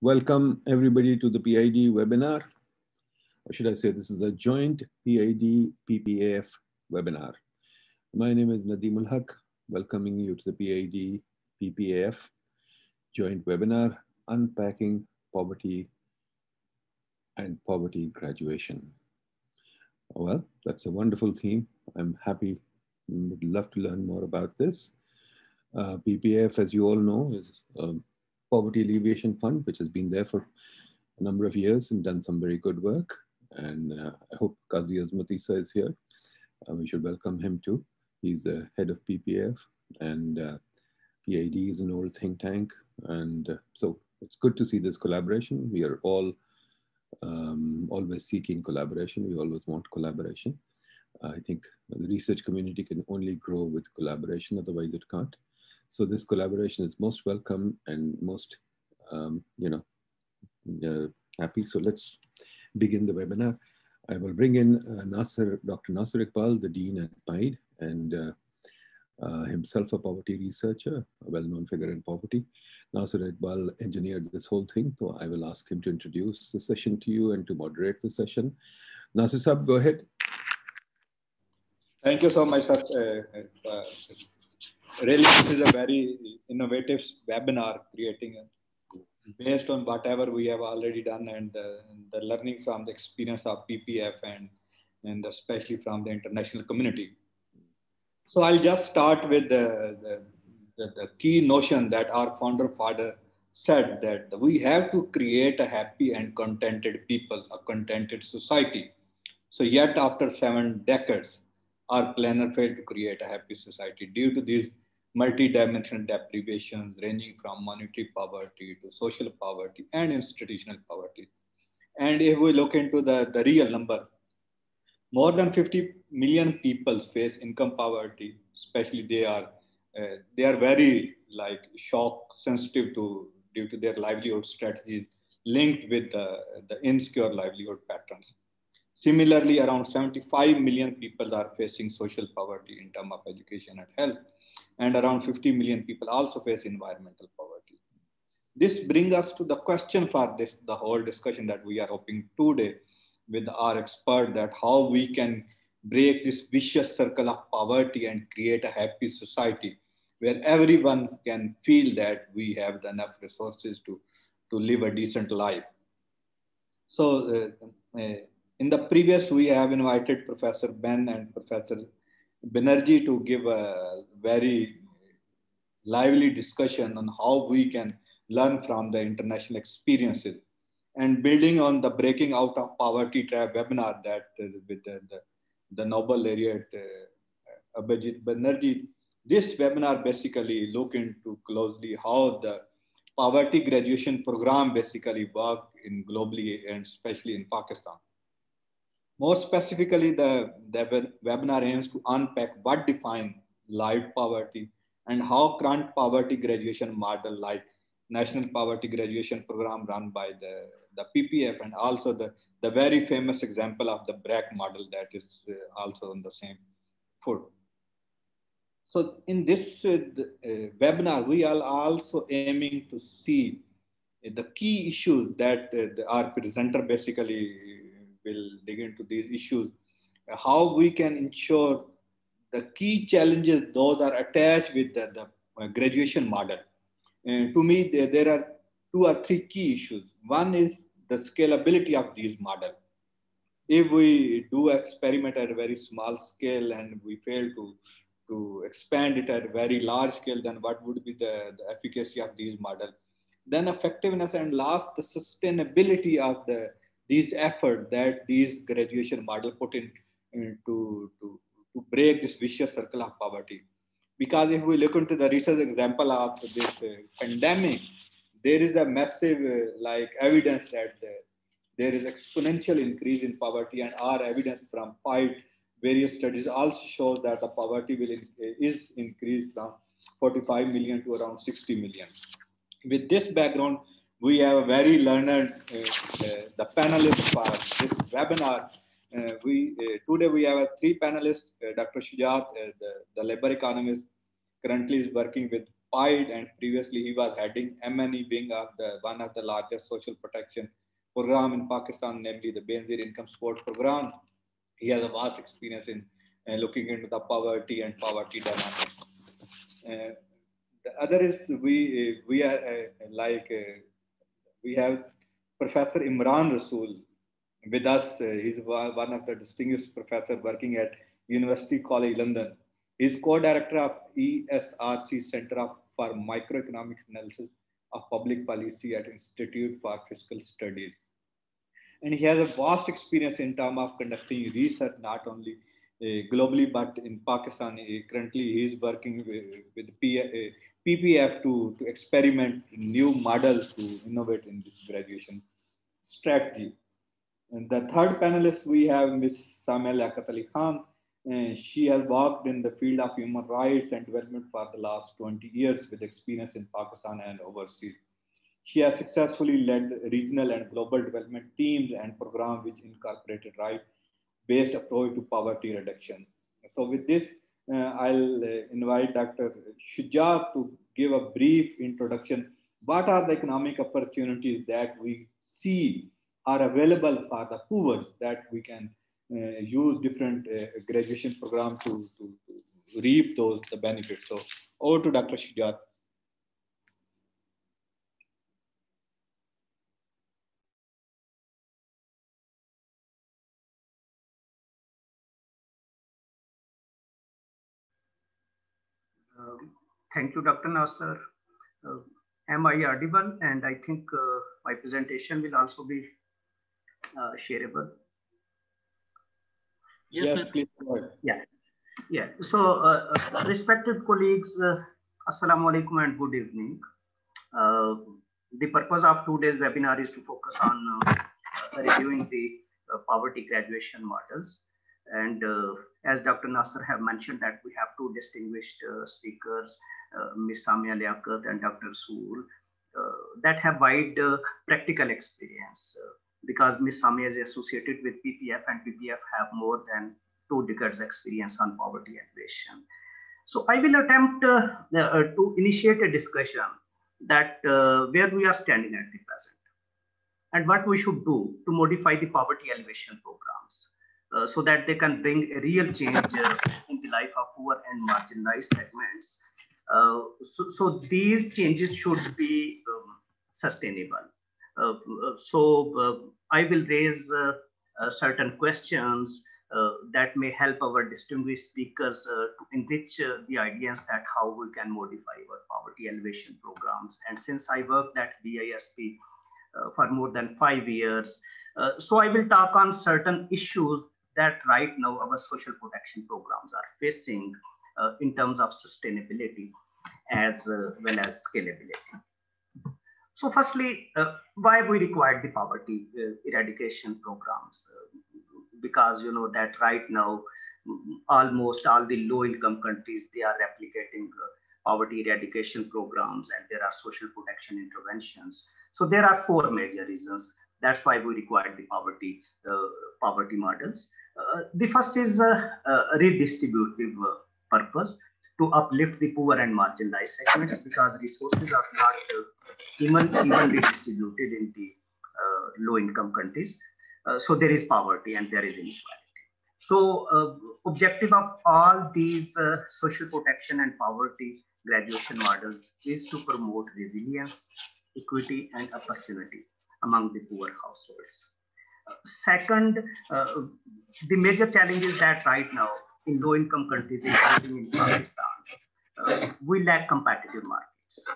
Welcome everybody to the PIDE webinar. Or should I say this is a joint PIDE PPAF webinar. My name is Nadeem ul Haque, welcoming you to the PIDE PPAF joint webinar, Unpacking Poverty and Poverty Graduation. Well, that's a wonderful theme. I'm happy, would love to learn more about this. Uh, PPAF, as you all know, is um, Poverty Alleviation Fund, which has been there for a number of years and done some very good work. And uh, I hope Qazi Azmat Isa is here. Uh, we should welcome him too. He's the head of PPF and uh, PIDE is an old think tank. And uh, so it's good to see this collaboration. We are all um, always seeking collaboration. We always want collaboration. I think the research community can only grow with collaboration, otherwise it can't. So this collaboration is most welcome and most, um, you know, uh, happy. So let's begin the webinar. I will bring in uh, Nasir, Dr. Nasir Iqbal, the Dean at PIDE, and uh, uh, himself a poverty researcher, a well-known figure in poverty. Nasir Iqbal engineered this whole thing, so I will ask him to introduce the session to you and to moderate the session. Nasir Saab, go ahead. Thank you so much. Uh, uh, really this is a very innovative webinar creating based on whatever we have already done and the, the learning from the experience of PPF and, and especially from the international community. So I'll just start with the, the, the, the key notion that our founder father said that we have to create a happy and contented people, a contented society. So yet after seven decades, our planner failed to create a happy society due to these multi-dimensional deprivations ranging from monetary poverty to social poverty and institutional poverty. And if we look into the, the real number, more than 50 million people face income poverty, especially they are, uh, they are very like shock sensitive to due to their livelihood strategies linked with the, the insecure livelihood patterns. Similarly, around 75 million people are facing social poverty in terms of education and health and around 50 million people also face environmental poverty. This brings us to the question for this, the whole discussion that we are hoping today with our expert that how we can break this vicious circle of poverty and create a happy society where everyone can feel that we have enough resources to, to live a decent life. So uh, uh, in the previous, we have invited Professor Ben and Professor Banerjee to give a very lively discussion on how we can learn from the international experiences and building on the breaking out of poverty trap webinar that uh, with the, the, the Nobel laureate uh, Abhijit Banerjee, this webinar basically look into closely how the poverty graduation program basically work in globally and especially in Pakistan. More specifically, the, the webinar aims to unpack what define live poverty and how current poverty graduation model like National Poverty Graduation Program run by the, the PPF and also the, the very famous example of the BRAC model that is uh, also on the same foot. So in this uh, the, uh, webinar, we are also aiming to see the key issues that uh, our presenter basically will dig into these issues. How we can ensure the key challenges, those are attached with the, the uh, graduation model. And to me, there, there are two or three key issues. One is the scalability of these models. If we do experiment at a very small scale and we fail to, to expand it at a very large scale, then what would be the, the efficacy of these models? Then effectiveness and last, the sustainability of the these effort that these graduation model put in, in to, to, to break this vicious circle of poverty. Because if we look into the recent example of this uh, pandemic, there is a massive uh, like evidence that uh, there is exponential increase in poverty and our evidence from five various studies also shows that the poverty will in, is increased from 45 million to around 60 million. With this background, we have a very learned uh, uh, the panelists for this webinar. Uh, we today we have a three panelists. Dr. Shujat, the, the labor economist, currently is working with PIDE, and previously he was heading M&E wing of the one of the largest social protection program in Pakistan, namely the Benazir Income Support Program. He has a vast experience in uh, looking into the poverty and poverty dynamics. Uh, the other is we we are uh, like uh, we have Professor Imran Rasool with us. He's one of the distinguished professors working at University College London. He's co-director of ESRC Center of, for Microeconomic Analysis of Public Policy at Institute for Fiscal Studies. And he has a vast experience in terms of conducting research, not only uh, globally, but in Pakistan. Currently, he is working with, with P, uh, PPF to, to experiment new models to innovate in this graduation strategy. And the third panelist, we have Ms. Samia Liaquat Khan. Uh, she has worked in the field of human rights and development for the last 20 years with experience in Pakistan and overseas. She has successfully led regional and global development teams and programs which incorporated right-based approach to poverty reduction. So with this, I'll uh, invite Dr. Shuja to give a brief introduction. What are the economic opportunities that we see are available for the poor that we can uh, use different uh, graduation programs to, to, to, reap those the benefits. So over to Dr. Shujat. Um, thank you, Dr. Nasir. Uh, am I audible? And I think uh, my presentation will also be uh, shareable. Yes, yes please. Yeah, yeah. So, uh, uh, respected colleagues, uh, Assalamu alaikum and good evening. Uh, the purpose of today's webinar is to focus on uh, reviewing the uh, poverty graduation models. And uh, as Dr. Nasir have mentioned that we have two distinguished speakers, Ms. Samia Liaquat and Dr. Sool, that have wide practical experience because Ms. Samia is associated with PPF and PPF have more than two decades experience on poverty alleviation. So I will attempt uh, uh, to initiate a discussion that uh, where we are standing at the present and what we should do to modify the poverty alleviation programs uh, so that they can bring a real change uh, in the life of poor and marginalized segments. Uh, so, so, these changes should be um, sustainable. Uh, so uh, I will raise certain questions that may help our distinguished speakers to enrich the ideas that how we can modify our poverty alleviation programs. And since I worked at BISP for more than five years, so I will talk on certain issues that right now our social protection programs are facing in terms of sustainability as uh, well as scalability. So firstly, uh, why we required the poverty uh, eradication programs? Uh, because you know that right now, almost all the low income countries, they are replicating uh, poverty eradication programs and there are social protection interventions. So there are four major reasons. That's why we required the poverty, uh, poverty models. Uh, the first is redistributive purpose to uplift the poor and marginalized segments because resources are not uh, even evenly distributed in the uh, low income countries. Uh, so there is poverty and there is inequality. So uh, objective of all these uh, social protection and poverty graduation models is to promote resilience, equity and opportunity among the poor households. Second, the major challenge is that right now in low income countries, including in Pakistan, uh, we lack competitive markets.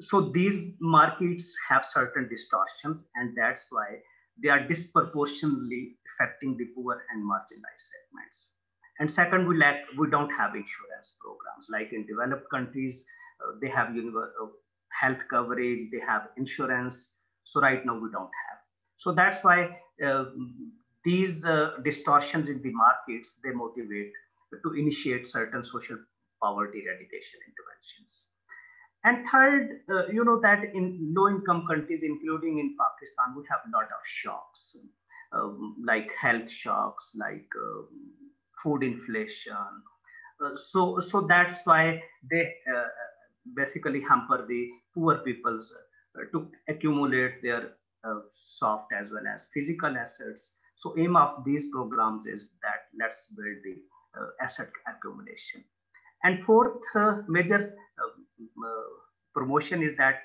So these markets have certain distortions, and that's why they are disproportionately affecting the poor and marginalized segments. And second, we lack, we don't have insurance programs. Like in developed countries, uh, they have universal health coverage, they have insurance. So right now we don't have. So that's why uh, these uh, distortions in the markets, they motivate to initiate certain social poverty eradication interventions. And third, uh, you know that in low income countries, including in Pakistan, we have a lot of shocks, um, like health shocks, like um, food inflation. Uh, so, so that's why they, uh, basically hamper the poor people's to accumulate their soft as well as physical assets. So aim of these programs is that let's build the asset accumulation. And fourth uh, major uh, uh, promotion is that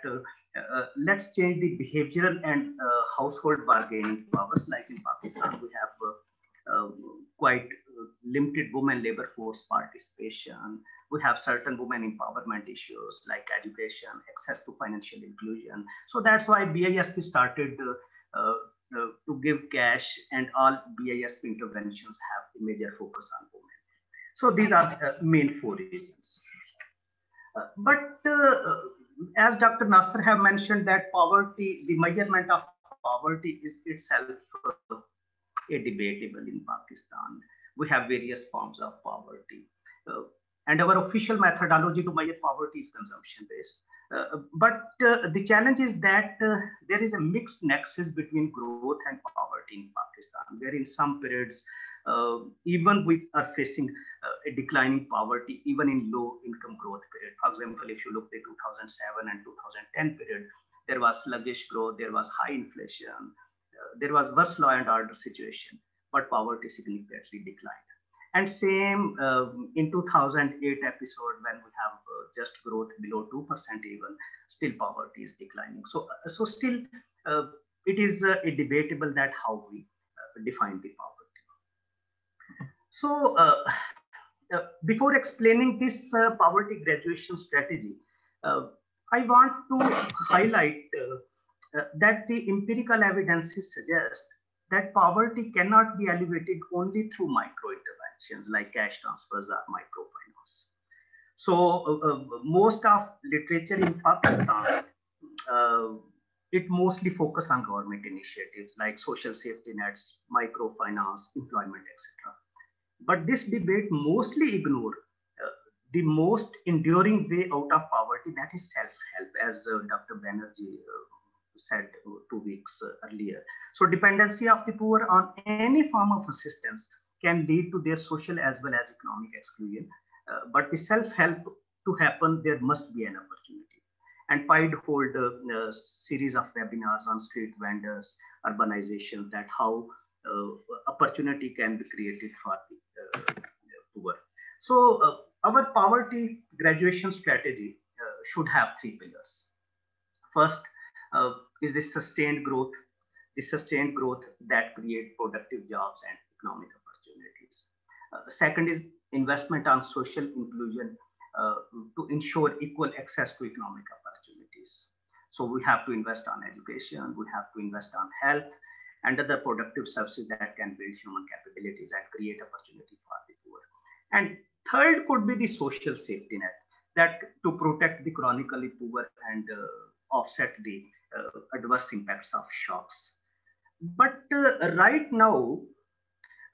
let's change the behavioral and household bargaining powers. Like in Pakistan, we have quite limited women labor force participation. We have certain women empowerment issues like education, access to financial inclusion. So that's why BISP started uh, uh, to give cash and all BIS interventions have a major focus on women. So these are the main four reasons. Uh, but uh, as Dr. Nasir have mentioned that poverty, the measurement of poverty is itself uh, a debatable in Pakistan. We have various forms of poverty. Uh, and our official methodology to measure poverty is consumption based. Uh, but uh, the challenge is that there is a mixed nexus between growth and poverty in Pakistan, where in some periods uh, even we are facing uh, a declining poverty, even in low income growth period. For example, if you look at 2007 and 2010 period, there was sluggish growth, there was high inflation, uh, there was worse law and order situation, but poverty significantly declined. And same um, in 2008 episode when we have uh, just growth below 2% even, still poverty is declining. So, uh, so still uh, it is a debatable that how we define the poverty. So uh, uh, before explaining this uh, poverty graduation strategy, I want to highlight that the empirical evidences suggest that poverty cannot be alleviated only through micro interventions like cash transfers or microfinance. So uh, uh, most of literature in Pakistan, uh, it mostly focus on government initiatives like social safety nets, microfinance, employment, etc. But this debate mostly ignore uh, the most enduring way out of poverty, that is self-help, as uh, Dr. Banerjee uh, said two weeks uh, earlier. So dependency of the poor on any form of assistance can lead to their social as well as economic exclusion. Uh, but the self-help to happen, there must be an opportunity. And PIDE hold a, a series of webinars on street vendors, urbanization, that how uh, opportunity can be created for the uh, poor. So uh, our poverty graduation strategy should have three pillars. First is the sustained growth, the sustained growth that create productive jobs and economic. Uh, second is investment on social inclusion uh, to ensure equal access to economic opportunities. So we have to invest on education, we have to invest on health, and other productive services that can build human capabilities and create opportunity for the poor. And third could be the social safety net that to protect the chronically poor and uh, offset the uh, adverse impacts of shocks. But uh, right now,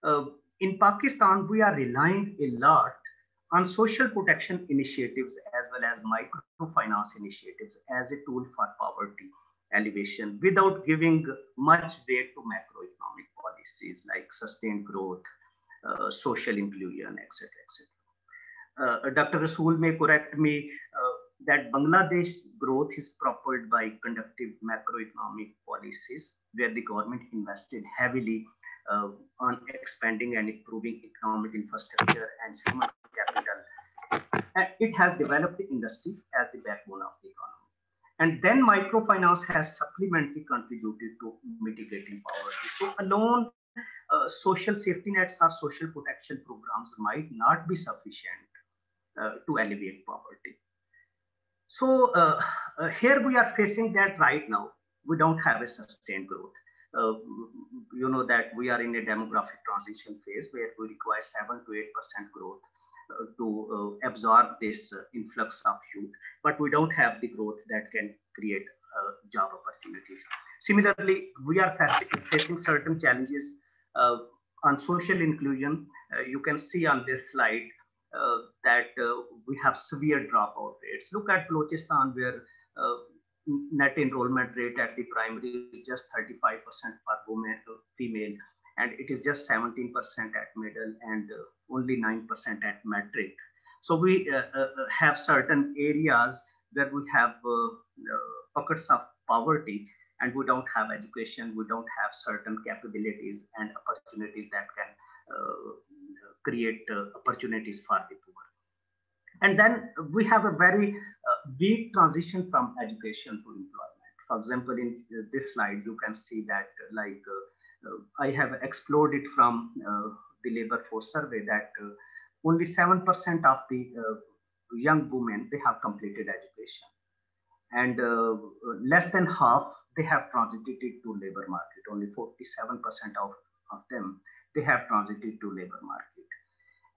uh, in Pakistan, we are relying a lot on social protection initiatives as well as microfinance initiatives as a tool for poverty elevation without giving much weight to macroeconomic policies like sustained growth, uh, social inclusion, etc. etc. Uh, Dr. Rasool may correct me uh, that Bangladesh growth is propelled by conductive macroeconomic policies where the government invested heavily uh, on expanding and improving economic infrastructure and human capital. And it has developed the industry as the backbone of the economy. And then microfinance has supplementally contributed to mitigating poverty. So alone, uh, social safety nets or social protection programs might not be sufficient uh, to alleviate poverty. So uh, uh here we are facing that right now. We don't have a sustained growth. Uh, you know that we are in a demographic transition phase where we require 7 to 8% growth uh, to uh, absorb this uh, influx of youth, but we don't have the growth that can create job opportunities. Similarly, we are facing certain challenges on social inclusion. you can see on this slide that uh, we have severe dropout rates. Look at Balochistan, where uh, net enrollment rate at the primary is just 35% for women, female, and it is just 17% at middle and uh, only 9% at matric. So we uh, uh, have certain areas where we have pockets of poverty and we don't have education, we don't have certain capabilities and opportunities that can create uh, opportunities for the poor. And then we have a very uh, weak transition from education to employment. For example, in uh, this slide, you can see that uh, like uh, uh, I have explored it from the labor force survey that only 7% of the young women, they have completed education. And less than half, they have transited to labor market. Only 47% of, of them, they have transited to labor market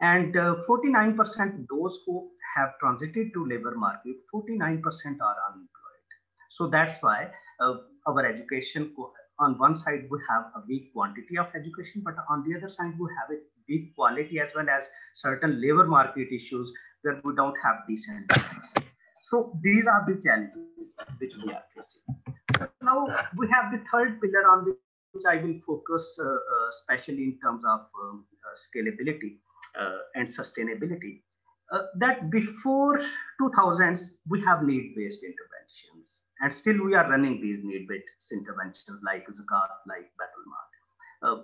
and 49% uh, those who have transited to labor market 49% are unemployed. So that's why uh, our education on one side we have a weak quantity of education but on the other side we have a weak quality as well as certain labor market issues where we don't have decent so these are the challenges which we are facing. Now we have the third pillar on which i will focus uh, uh, especially in terms of um, uh, scalability and sustainability. Uh, that before 2000s, we have need-based interventions. And still we are running these need-based interventions like Zakat, like Bait-ul-Mal. Uh,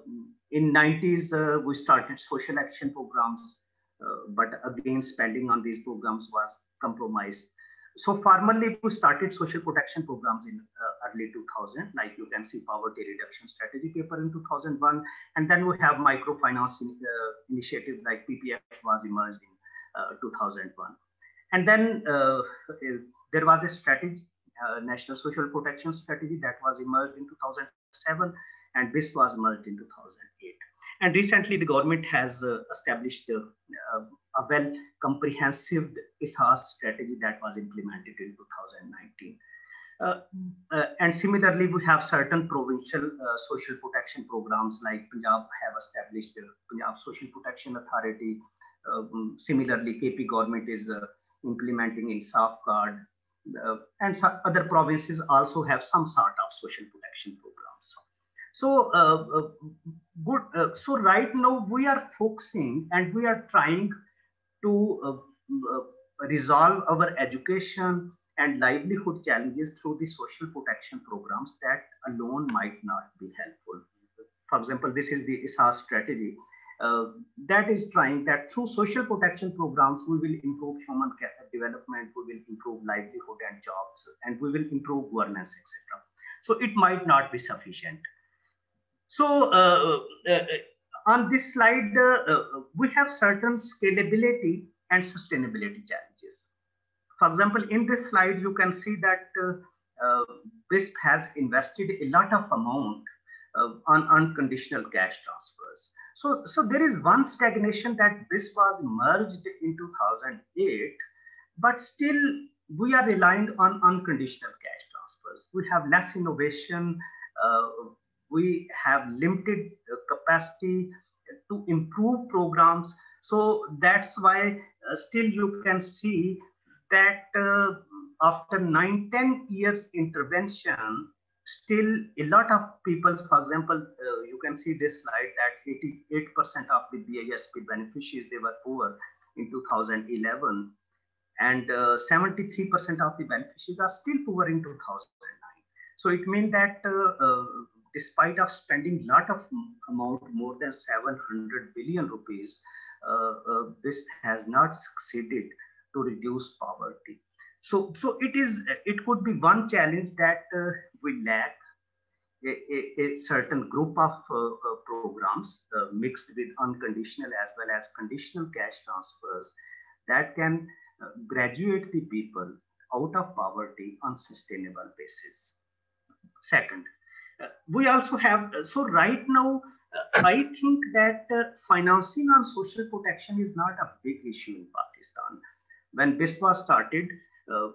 in 90s, uh, we started social action programs, uh, but again, spending on these programs was compromised so formally, we started social protection programs in uh, early 2000, like you can see poverty reduction strategy paper in 2001. And then we have microfinance in, uh, initiative like PPF was emerged in uh, 2001. And then uh, there was a strategy, uh, National Social Protection Strategy that was emerged in 2007, and this was emerged in 2008. And recently, the government has uh, established a well comprehensive Ehsaas strategy that was implemented in 2019. Uh, uh, and similarly, we have certain provincial uh, social protection programs like Punjab have established the Punjab Social Protection Authority. Um, similarly, KP government is uh, implementing Insaf Card. Uh, and other provinces also have some sort of social protection programs. So, uh, good. so right now we are focusing and we are trying to uh, uh, resolve our education and livelihood challenges through the social protection programs that alone might not be helpful. For example, this is the Ehsaas strategy uh, that is trying that through social protection programs, we will improve human development, we will improve livelihood and jobs, and we will improve governance, etc. So it might not be sufficient. So uh, uh, on this slide, uh, uh, we have certain scalability and sustainability challenges. For example, in this slide, you can see that uh, BISP has invested a lot of amount on unconditional cash transfers. So, so there is one stagnation that BISP was merged in 2008, but still we are relying on unconditional cash transfers. We have less innovation. Uh, we have limited capacity to improve programs. So that's why uh, still you can see that uh, after nine, 10 years intervention, still a lot of people, for example, uh, you can see this slide that 88% of the BISP beneficiaries, they were poor in 2011 and 73% uh, of the beneficiaries are still poor in 2009. So it means that uh, uh, despite of spending lot of amount, more than 700 billion rupees, uh, uh, this has not succeeded to reduce poverty. So, so it is, it could be one challenge that uh, we lack a, a, a, certain group of uh, uh, programs uh, mixed with unconditional as well as conditional cash transfers that can graduate the people out of poverty on sustainable basis. Second, we also have, so right now, uh, I think that uh, financing on social protection is not a big issue in Pakistan. When BISP was started, uh,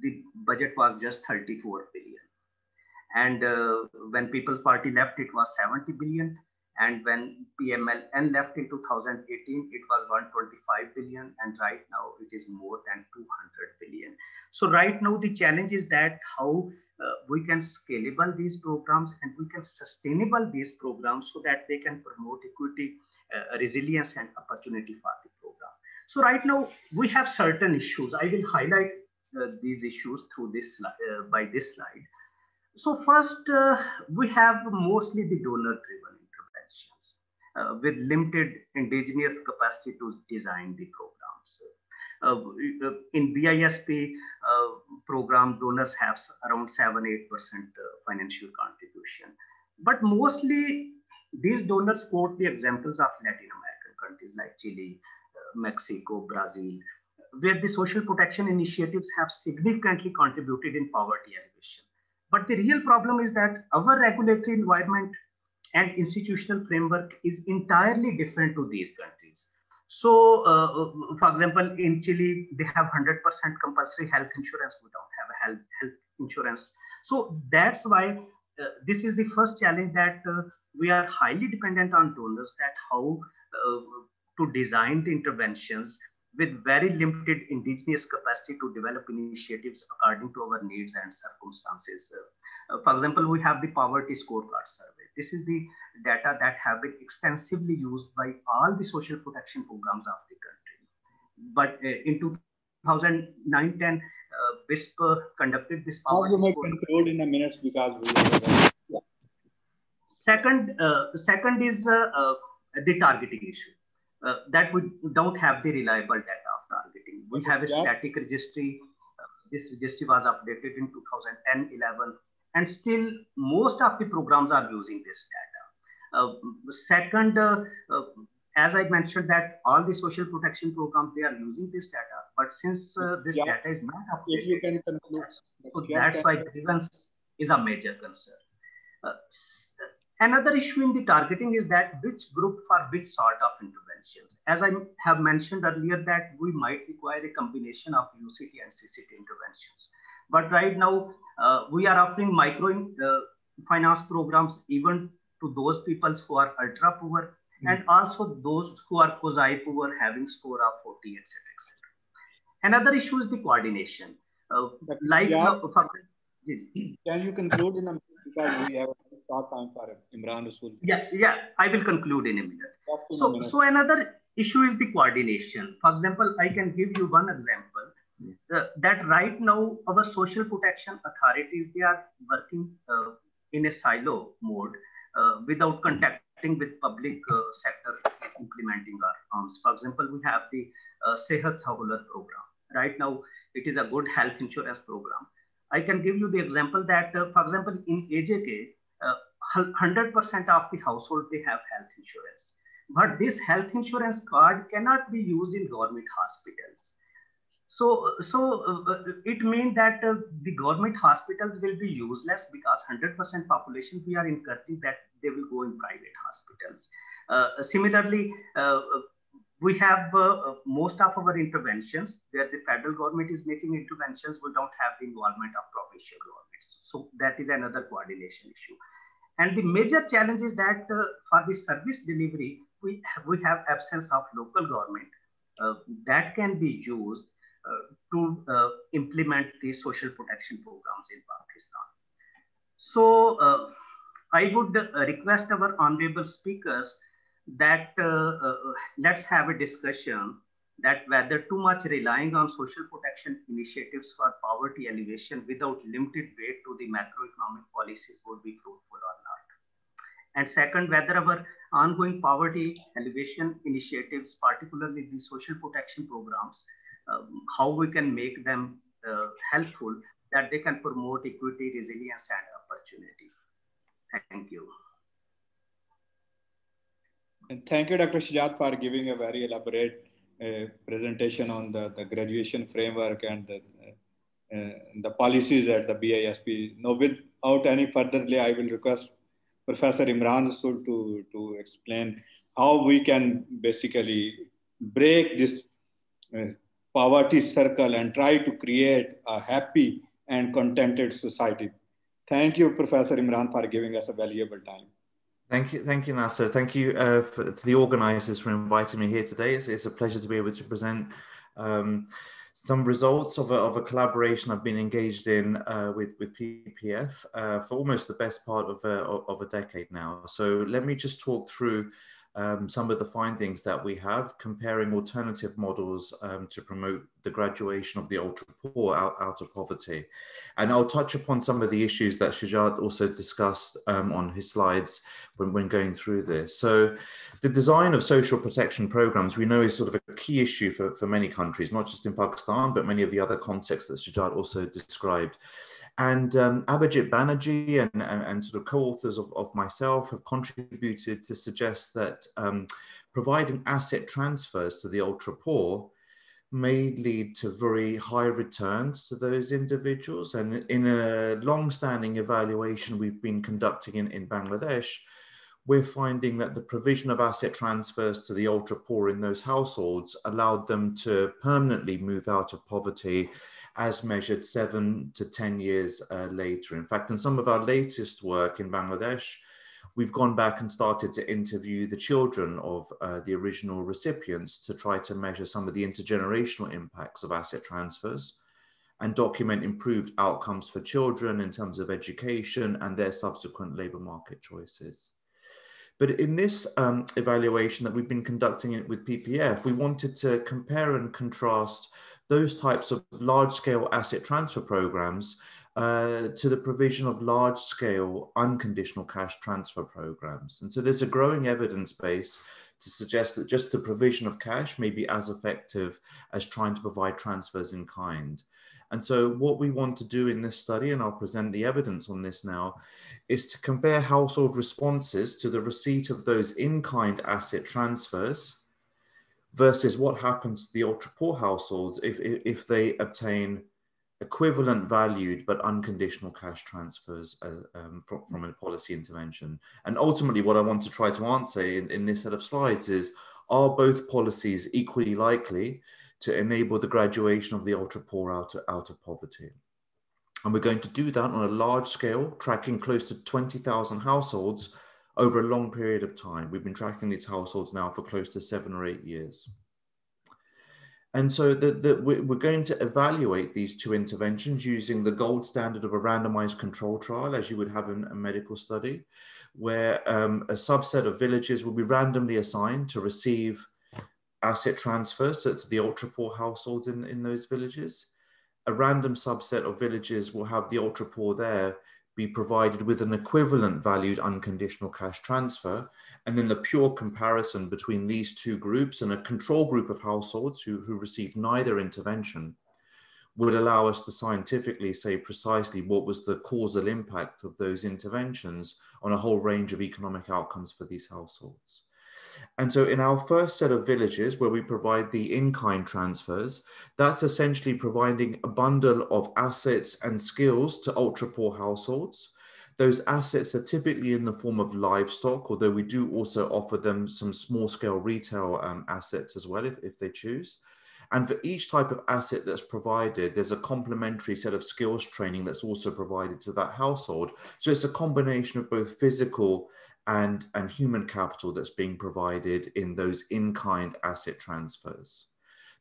the budget was just 34 billion. And uh, when People's Party left, it was 70 billion. And when PMLN left in 2018, it was 125 billion. And right now it is more than 200 billion. So right now the challenge is that how uh, we can scalable these programs and we can sustainable these programs so that they can promote equity, uh, resilience and opportunity for the program. So right now we have certain issues. I will highlight these issues through this by this slide. So first, we have mostly the donor-driven interventions with limited indigenous capacity to design the programs. Uh, in BISP uh, program, donors have around 7 8% financial contribution. But mostly, these donors quote the examples of Latin American countries like Chile, uh, Mexico, Brazil, where the social protection initiatives have significantly contributed in poverty alleviation. But the real problem is that our regulatory environment and institutional framework is entirely different to these countries. So, uh, for example, in Chile, they have 100% compulsory health insurance. We don't have a health, health insurance. So that's why uh, this is the first challenge that uh, we are highly dependent on donors that how uh, to design the interventions with very limited indigenous capacity to develop initiatives according to our needs and circumstances. Uh, for example, we have the poverty scorecard survey. This is the data that have been extensively used by all the social protection programs of the country. But uh, in 2009-10, uh, BISP conducted this may conclude in a minute because we yeah. Second, uh, second is uh, uh, the targeting issue. that we don't have the reliable data of targeting. We have a static registry. this registry was updated in 2010-11 and still most of the programs are using this data. Uh, second, uh, uh, as I mentioned that all the social protection programs, they are using this data, but since uh, this yeah. data is not updated, you can conclude. so that's why grievance is a major concern. Uh, another issue in the targeting is that which group for which sort of interventions. As I have mentioned earlier that we might require a combination of UCT and CCT interventions. But right now, uh, we are offering micro uh, finance programs even to those people who are ultra poor mm. and also those who are quasi poor having score of 40, etc. etc. Another issue is the coordination. Uh, like yeah. for, can you conclude in a minute because we have a short time for Imran Rasool. Yeah, yeah, I will conclude in a minute. So, a minute. so another issue is the coordination. For example, I can give you one example uh, that right now our social protection authorities they are working uh, in a silo mode uh, without contacting with public uh, sector implementing our arms. For example, we have the uh, Sehat Sahulat program. Right now, it is a good health insurance program. I can give you the example that, uh, for example, in AJK, 100% of the household they have health insurance. But this health insurance card cannot be used in government hospitals so, so uh, it means that uh, the government hospitals will be useless because 100% population we are encouraging that they will go in private hospitals. Uh, similarly, uh, we have uh, most of our interventions where the federal government is making interventions, we don't have the involvement of provincial governments. So that is another coordination issue. And the major challenge is that uh, for the service delivery, we have, we have absence of local government that can be used uh, to uh, implement these social protection programs in Pakistan. So uh, I would request our honorable speakers that let's have a discussion that whether too much relying on social protection initiatives for poverty alleviation without limited weight to the macroeconomic policies would be fruitful or not. And second, whether our ongoing poverty alleviation initiatives, particularly the social protection programs, um, how we can make them uh, helpful that they can promote equity, resilience, and opportunity. Thank you. And thank you, Dr. Shujat, for giving a very elaborate uh, presentation on the, the graduation framework and the, uh, the policies at the BISP. Now, without any further delay, I will request Professor Imran Rasool to, to explain how we can basically break this uh, poverty circle and try to create a happy and contented society. Thank you, Professor Imran, for giving us a valuable time. Thank you, thank you, Nasir. Thank you uh, for, to the organisers for inviting me here today. It's, it's, a pleasure to be able to present um, some results of a, of a, collaboration I've been engaged in uh, with, with PPF uh, for almost the best part of a, of a decade now. So let me just talk through um, some of the findings that we have comparing alternative models um, to promote the graduation of the ultra poor out, out of poverty. And I'll touch upon some of the issues that Shujat also discussed um, on his slides when, when going through this. So the design of social protection programs we know is sort of a key issue for, for many countries, not just in Pakistan, but many of the other contexts that Shujat also described. And um, Abhijit Banerjee and, and, and, sort of co-authors of, of myself have contributed to suggest that um, providing asset transfers to the ultra poor may lead to very high returns to those individuals. And in a long-standing evaluation we've been conducting in, in Bangladesh, we're finding that the provision of asset transfers to the ultra poor in those households allowed them to permanently move out of poverty as measured seven to 10 years uh, later. In fact, in some of our latest work in Bangladesh, we've gone back and started to interview the children of uh, the original recipients to try to measure some of the intergenerational impacts of asset transfers and document improved outcomes for children in terms of education and their subsequent labor market choices. But in this um, evaluation that we've been conducting it with PPF, we wanted to compare and contrast those types of large scale asset transfer programs uh, to the provision of large scale unconditional cash transfer programs. And so there's a growing evidence base to suggest that just the provision of cash may be as effective as trying to provide transfers in kind. And so, what we want to do in this study, and I'll present the evidence on this now, is to compare household responses to the receipt of those in kind asset transfers versus what happens to the ultra poor households if, if, if they obtain equivalent valued but unconditional cash transfers uh, um, from, from a policy intervention. And ultimately, what I want to try to answer in, in this set of slides is are both policies equally likely to enable the graduation of the ultra poor out of, out of poverty? And we're going to do that on a large scale, tracking close to 20,000 households over a long period of time. We've been tracking these households now for close to seven or eight years. And so the, the, we're going to evaluate these two interventions using the gold standard of a randomized control trial, as you would have in a medical study, where um, a subset of villages will be randomly assigned to receive asset transfers to, to the ultra poor households in, in those villages. A random subset of villages will have the ultra poor there be provided with an equivalent valued unconditional cash transfer. And then the pure comparison between these two groups and a control group of households who, who received neither intervention would allow us to scientifically say precisely what was the causal impact of those interventions on a whole range of economic outcomes for these households. And so in our first set of villages where we provide the in-kind transfers, that's essentially providing a bundle of assets and skills to ultra poor households. Those assets are typically in the form of livestock, although we do also offer them some small scale retail um, assets as well if, if they choose. And for each type of asset that's provided, there's a complementary set of skills training that's also provided to that household. So it's a combination of both physical and, and human capital that's being provided in those in-kind asset transfers.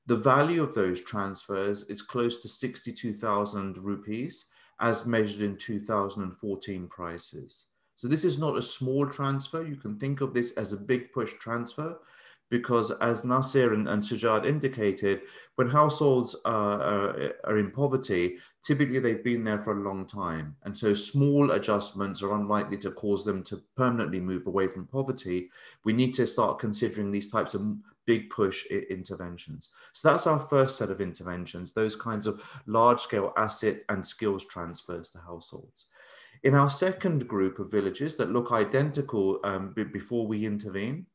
The value of those transfers is close to 62,000 rupees as measured in 2014 prices. So this is not a small transfer. You can think of this as a big push transfer because as Nasir and, and indicated, when households are, are, are, in poverty, typically they've been there for a long time. And so small adjustments are unlikely to cause them to permanently move away from poverty. We need to start considering these types of big push interventions. So that's our first set of interventions, those kinds of large scale asset and skills transfers to households. In our second group of villages that look identical um, before we intervene,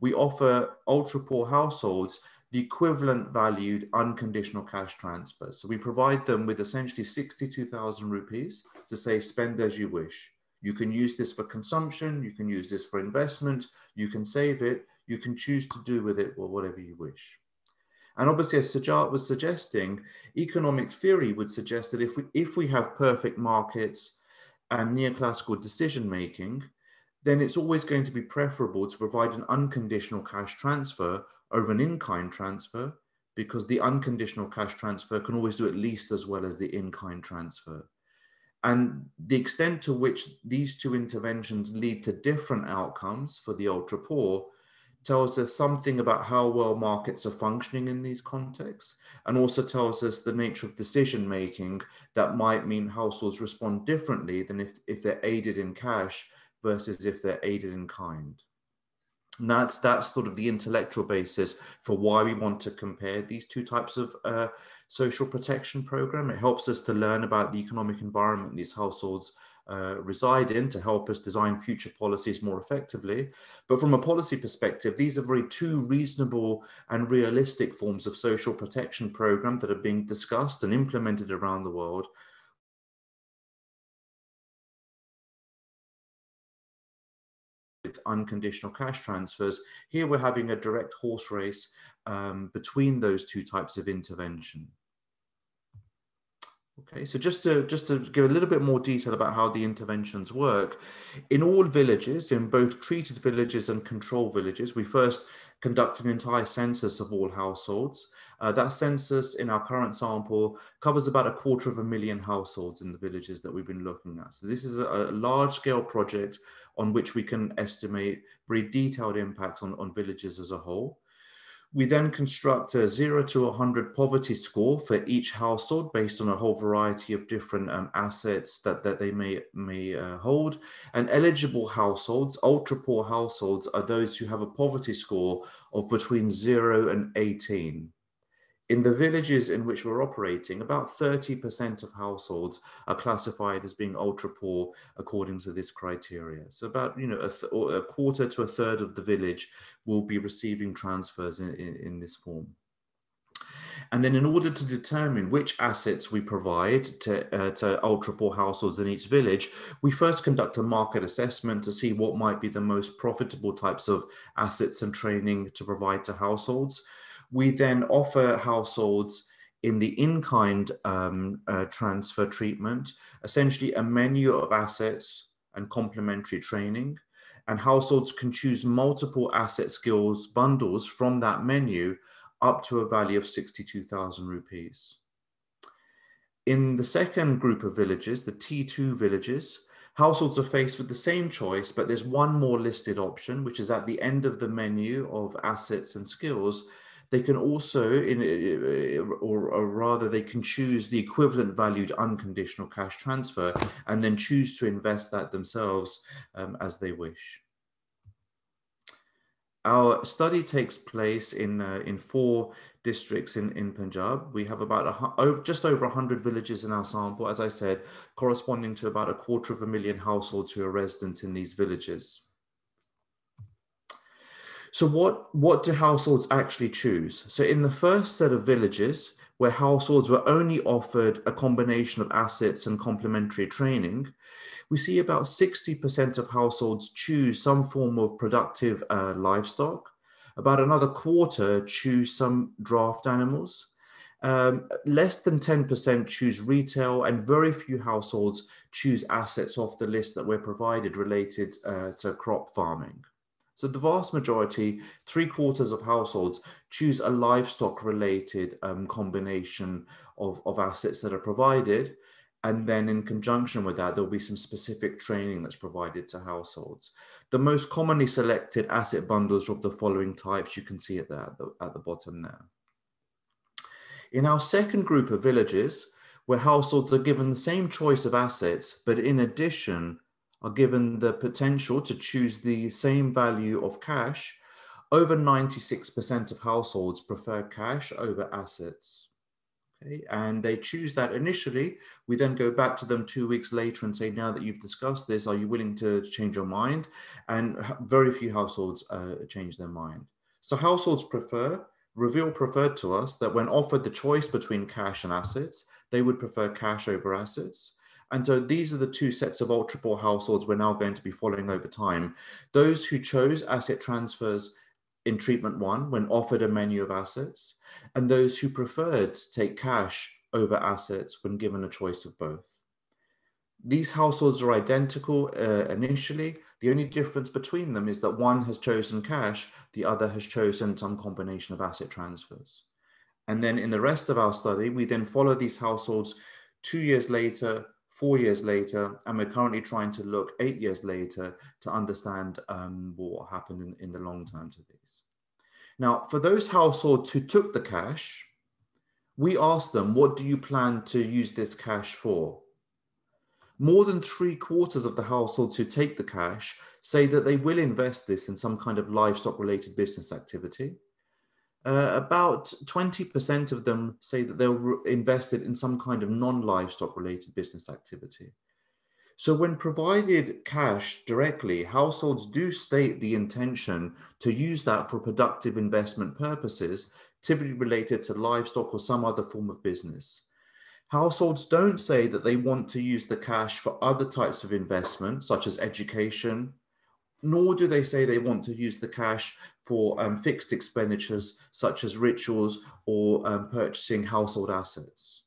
we offer ultra poor households the equivalent valued unconditional cash transfers. So we provide them with essentially 62,000 rupees to say, spend as you wish. You can use this for consumption, you can use this for investment, you can save it, you can choose to do with it or whatever you wish. And obviously, as Shujat was suggesting, economic theory would suggest that if we, if we have perfect markets and neoclassical decision making, then it's always going to be preferable to provide an unconditional cash transfer over an in-kind transfer because the unconditional cash transfer can always do at least as well as the in-kind transfer. And the extent to which these two interventions lead to different outcomes for the ultra poor tells us something about how well markets are functioning in these contexts, and also tells us the nature of decision making that might mean households respond differently than if, if they're aided in cash versus if they're aided in kind. And that's that's sort of the intellectual basis for why we want to compare these two types of uh, social protection program. It helps us to learn about the economic environment these households uh, reside in to help us design future policies more effectively. But from a policy perspective, these are very two reasonable and realistic forms of social protection program that are being discussed and implemented around the world. Unconditional cash transfers, here we're having a direct horse race um, between those two types of intervention. Okay, so just to just to give a little bit more detail about how the interventions work, in all villages, in both treated villages and control villages, we first conduct an entire census of all households. Uh, that census in our current sample covers about a quarter of a million households in the villages that we've been looking at. So this is a, a large scale project on which we can estimate very detailed impacts on, on villages as a whole. We then construct a zero to 100 poverty score for each household based on a whole variety of different um, assets that, that they may, may uh, hold. And eligible households, ultra poor households, are those who have a poverty score of between zero and 18 in the villages in which we're operating, about 30% of households are classified as being ultra poor according to this criteria. So about you know a, a quarter to a third of the village will be receiving transfers in, in, in this form. And then in order to determine which assets we provide to, uh, to ultra poor households in each village, we first conduct a market assessment to see what might be the most profitable types of assets and training to provide to households. We then offer households in the in-kind um, uh, transfer treatment, essentially a menu of assets and complementary training. And households can choose multiple asset skills bundles from that menu up to a value of 62,000 rupees. In the second group of villages, the T2 villages, households are faced with the same choice, but there's one more listed option, which is at the end of the menu of assets and skills, they can also, in, or, or, rather, they can choose the equivalent valued unconditional cash transfer and then choose to invest that themselves um, as they wish. Our study takes place in, uh, in four districts in, in Punjab. We have about a, just over 100 villages in our sample, as I said, corresponding to about a quarter of a million households who are resident in these villages. So what, what do households actually choose? So in the first set of villages, where households were only offered a combination of assets and complementary training, we see about 60% of households choose some form of productive uh, livestock. About another quarter choose some draft animals. Um, less than 10% choose retail, and very few households choose assets off the list that we're provided related uh, to crop farming. So the vast majority, three quarters of households, choose a livestock related um, combination of, of assets that are provided. And then in conjunction with that, there'll be some specific training that's provided to households. The most commonly selected asset bundles of the following types, you can see it there at the, at the bottom there. In our second group of villages, where households are given the same choice of assets, but in addition, are given the potential to choose the same value of cash, over 96% of households prefer cash over assets. Okay, and they choose that initially. We then go back to them two weeks later and say, now that you've discussed this, are you willing to change your mind? And very few households uh, change their mind. So households prefer, Reveal preferred to us that when offered the choice between cash and assets, they would prefer cash over assets. And so these are the two sets of ultra poor households we're now going to be following over time. Those who chose asset transfers in treatment one when offered a menu of assets, and those who preferred to take cash over assets when given a choice of both. These households are identical uh, initially. The only difference between them is that one has chosen cash, the other has chosen some combination of asset transfers. And then in the rest of our study, we then follow these households two years later four years later, and we're currently trying to look eight years later to understand um, what happened in, in the long term to these. Now, for those households who took the cash, we asked them, what do you plan to use this cash for? More than three quarters of the households who take the cash say that they will invest this in some kind of livestock related business activity. Uh, about 20% of them say that they'll invest it in some kind of non livestock related business activity. So, when provided cash directly, households do state the intention to use that for productive investment purposes, typically related to livestock or some other form of business. Households don't say that they want to use the cash for other types of investment, such as education, nor do they say they want to use the cash for um, fixed expenditures, such as rituals or um, purchasing household assets.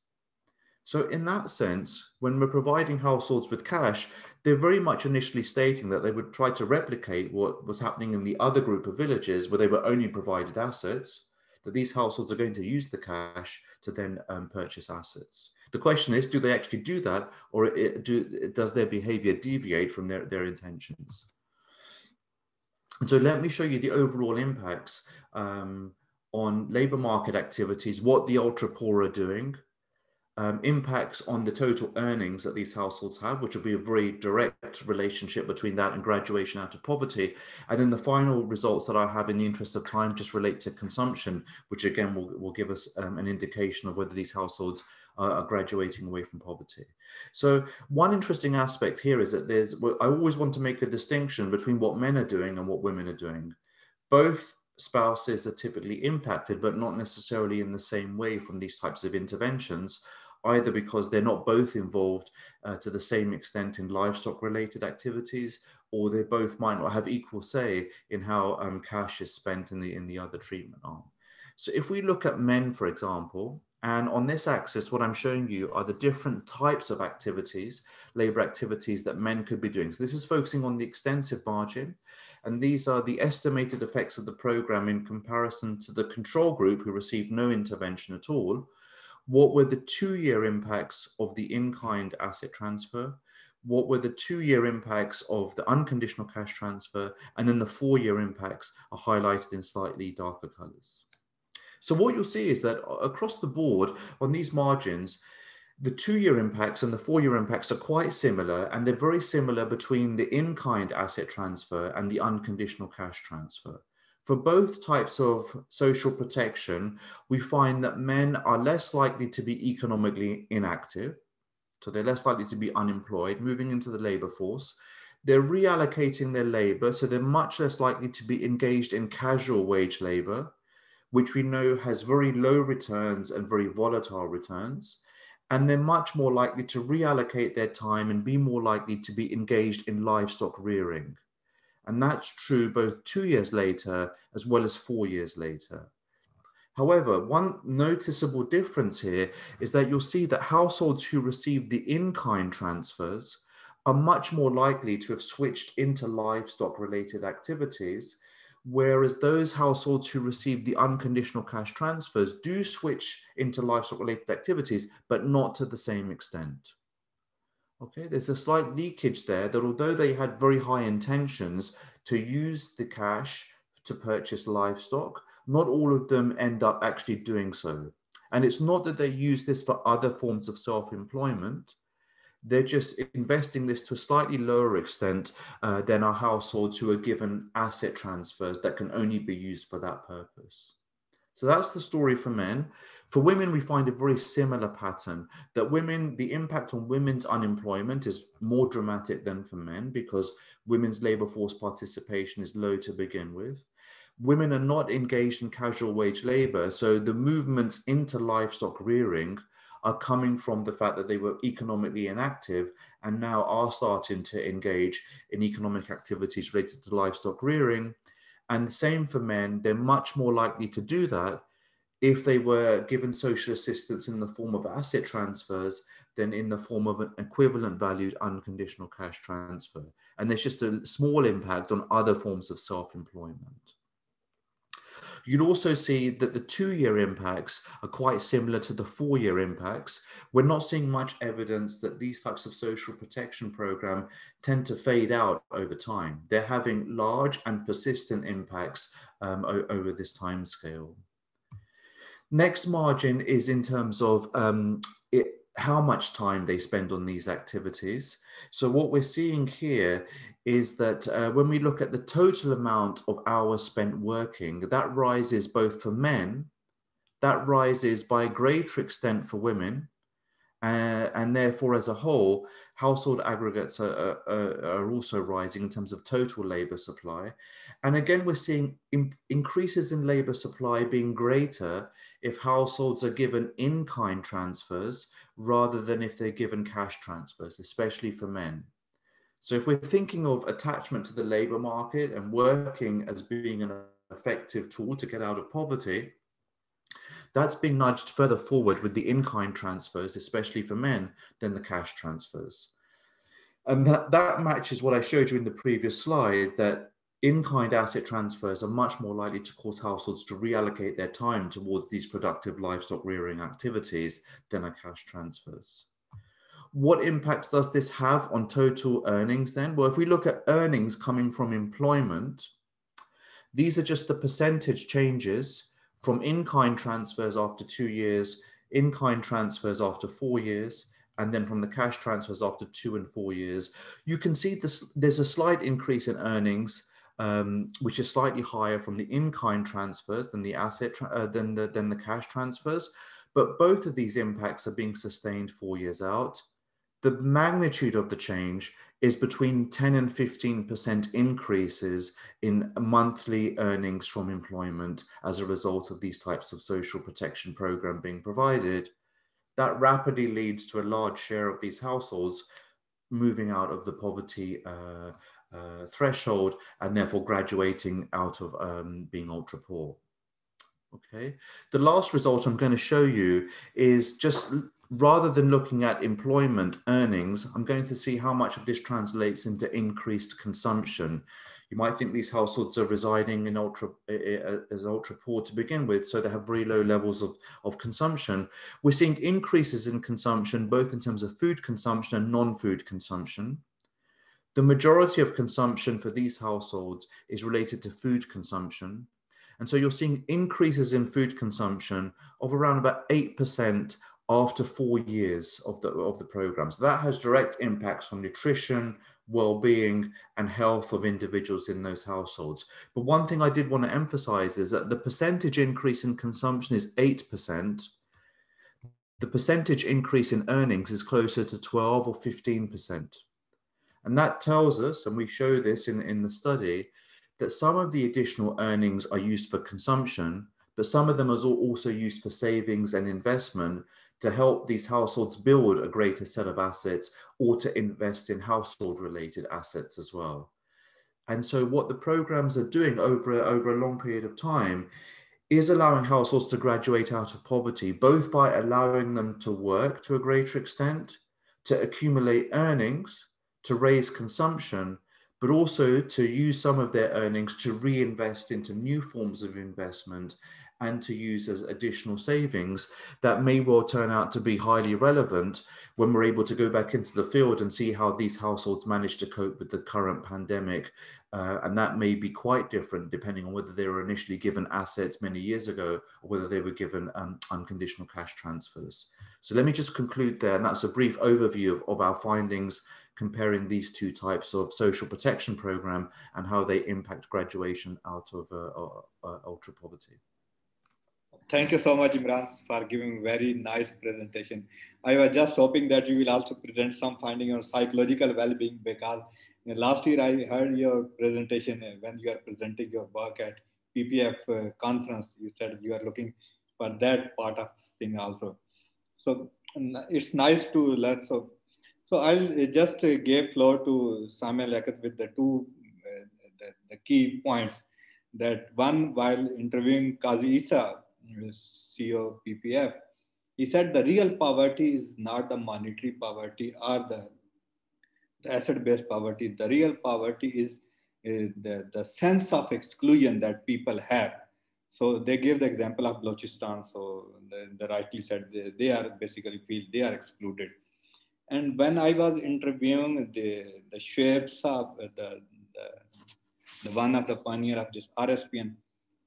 So, in that sense, when we're providing households with cash, they're very much initially stating that they would try to replicate what was happening in the other group of villages where they were only provided assets that these households are going to use the cash to then um, purchase assets. The question is, do they actually do that or it, do, does their behavior deviate from their, their intentions? And so let me show you the overall impacts um, on labour market activities, what the ultra poor are doing, um, impacts on the total earnings that these households have, which will be a very direct relationship between that and graduation out of poverty. And then the final results that I have in the interest of time just relate to consumption, which again will, will give us um, an indication of whether these households uh, are graduating away from poverty. So one interesting aspect here is that there's, I always want to make a distinction between what men are doing and what women are doing. Both spouses are typically impacted, but not necessarily in the same way from these types of interventions either because they're not both involved uh, to the same extent in livestock related activities, or they both might not have equal say in how um, cash is spent in the, in the other treatment arm. So if we look at men, for example, and on this axis, what I'm showing you are the different types of activities, labor activities that men could be doing. So this is focusing on the extensive margin. And these are the estimated effects of the program in comparison to the control group who received no intervention at all, what were the two-year impacts of the in-kind asset transfer? What were the two-year impacts of the unconditional cash transfer? And then the four-year impacts are highlighted in slightly darker colors. So what you'll see is that uh, across the board on these margins, the two-year impacts and the four-year impacts are quite similar, and they're very similar between the in-kind asset transfer and the unconditional cash transfer. For both types of social protection, we find that men are less likely to be economically inactive. So they're less likely to be unemployed, moving into the labor force. They're reallocating their labor, so they're much less likely to be engaged in casual wage labor, which we know has very low returns and very volatile returns. And they're much more likely to reallocate their time and be more likely to be engaged in livestock rearing. And that's true both two years later as well as four years later. However, one noticeable difference here is that you'll see that households who receive the in kind transfers are much more likely to have switched into livestock related activities, whereas those households who receive the unconditional cash transfers do switch into livestock related activities, but not to the same extent. Okay, there's a slight leakage there that although they had very high intentions to use the cash to purchase livestock, not all of them end up actually doing so. And it's not that they use this for other forms of self employment. They're just investing this to a slightly lower extent uh, than our households who are given asset transfers that can only be used for that purpose. So that's the story for men. For women, we find a very similar pattern that women, the impact on women's unemployment is more dramatic than for men because women's labor force participation is low to begin with. Women are not engaged in casual wage labor, so the movements into livestock rearing are coming from the fact that they were economically inactive and now are starting to engage in economic activities related to livestock rearing. And the same for men, they're much more likely to do that if they were given social assistance in the form of asset transfers than in the form of an equivalent valued unconditional cash transfer. And there's just a small impact on other forms of self employment. You'll also see that the two-year impacts are quite similar to the four-year impacts. We're not seeing much evidence that these types of social protection program tend to fade out over time. They're having large and persistent impacts um, over this time scale. Next margin is in terms of um, it, how much time they spend on these activities. So what we're seeing here is that uh, when we look at the total amount of hours spent working, that rises both for men, that rises by a greater extent for women, uh, and therefore as a whole, household aggregates are, are, are, also rising in terms of total labor supply. And again, we're seeing in, increases in labor supply being greater if households are given in-kind transfers rather than if they're given cash transfers, especially for men. So if we're thinking of attachment to the labor market and working as being an effective tool to get out of poverty, that's been nudged further forward with the in-kind transfers, especially for men, than the cash transfers. And that, that matches what I showed you in the previous slide, that in-kind asset transfers are much more likely to cause households to reallocate their time towards these productive livestock rearing activities than are cash transfers. What impact does this have on total earnings then? Well, if we look at earnings coming from employment, these are just the percentage changes from in-kind transfers after two years, in-kind transfers after four years, and then from the cash transfers after two and four years. You can see this, there's a slight increase in earnings um, which is slightly higher from the in-kind transfers than the asset uh, than the than the cash transfers. But both of these impacts are being sustained four years out. The magnitude of the change is between 10 and 15% increases in monthly earnings from employment as a result of these types of social protection program being provided. That rapidly leads to a large share of these households moving out of the poverty uh, uh, threshold and therefore graduating out of um, being ultra poor. Okay, the last result I'm going to show you is just rather than looking at employment earnings, I'm going to see how much of this translates into increased consumption. You might think these households are residing in ultra as ultra poor to begin with, so they have very low levels of, of consumption. We're seeing increases in consumption, both in terms of food consumption and non-food consumption. The majority of consumption for these households is related to food consumption. And so you're seeing increases in food consumption of around about 8% after four years of the, of the program. So that has direct impacts on nutrition, well-being and health of individuals in those households. But one thing I did want to emphasize is that the percentage increase in consumption is 8%. The percentage increase in earnings is closer to 12 or 15%. And that tells us, and we show this in, in the study, that some of the additional earnings are used for consumption, but some of them are also used for savings and investment to help these households build a greater set of assets or to invest in household related assets as well. And so what the programs are doing over, over a long period of time is allowing households to graduate out of poverty, both by allowing them to work to a greater extent, to accumulate earnings, to raise consumption, but also to use some of their earnings to reinvest into new forms of investment and to use as additional savings that may well turn out to be highly relevant when we're able to go back into the field and see how these households manage to cope with the current pandemic. Uh, and that may be quite different depending on whether they were initially given assets many years ago or whether they were given um, unconditional cash transfers. So let me just conclude there. And that's a brief overview of, of our findings comparing these two types of social protection program and how they impact graduation out of uh, uh, ultra poverty. Thank you so much, Imran, for giving very nice presentation. I was just hoping that you will also present some finding on psychological well-being because last year I heard your presentation uh, when you are presenting your work at PPF uh, conference. You said you are looking for that part of thing also. So it's nice to learn. So so I'll uh, just uh, give floor to Samia Liaquat with the two uh, the, the, key points. That one, while interviewing Qazi Isa, CEO PPF, he said the real poverty is not the monetary poverty or the, the asset-based poverty. The real poverty is uh, the, the sense of exclusion that people have. So they gave the example of Balochistan. So the, the rightly said they, they are basically feel they are excluded. And when I was interviewing the the shapes of uh, the, the, the one of the pioneer of this RSPN,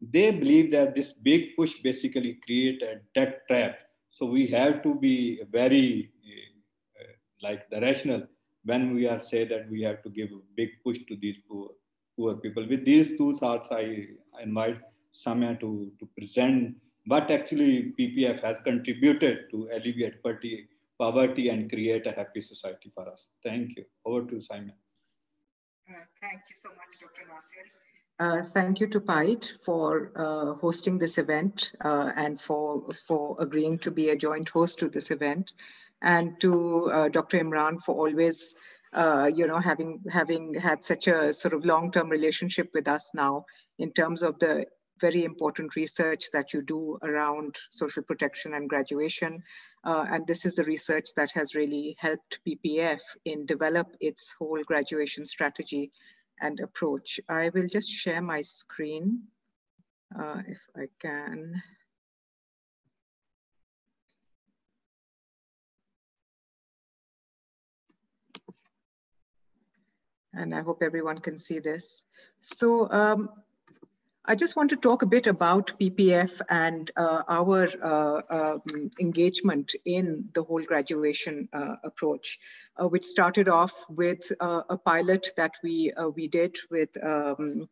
they believe that this big push basically create a debt trap. So we have to be very uh, uh, like the rational when we are say that we have to give a big push to these poor poor people. With these two thoughts, I, invite Samia to, to present what actually PPF has contributed to alleviate poverty, poverty and create a happy society for us. Thank you. Over to Samia. Uh, thank you so much, Dr. Nasir. Uh, thank you to PIDE for uh, hosting this event uh, and for, for agreeing to be a joint host to this event. And to uh, Dr. Imran for always, uh, you know, having, having had such a sort of long-term relationship with us now in terms of the very important research that you do around social protection and graduation. Uh, and this is the research that has really helped PPF in develop its whole graduation strategy and approach. I will just share my screen uh, if I can. And I hope everyone can see this. So um, I just want to talk a bit about PPF and uh, our uh, um, engagement in the whole graduation uh, approach, uh, which started off with uh, a pilot that we, uh, we did with um,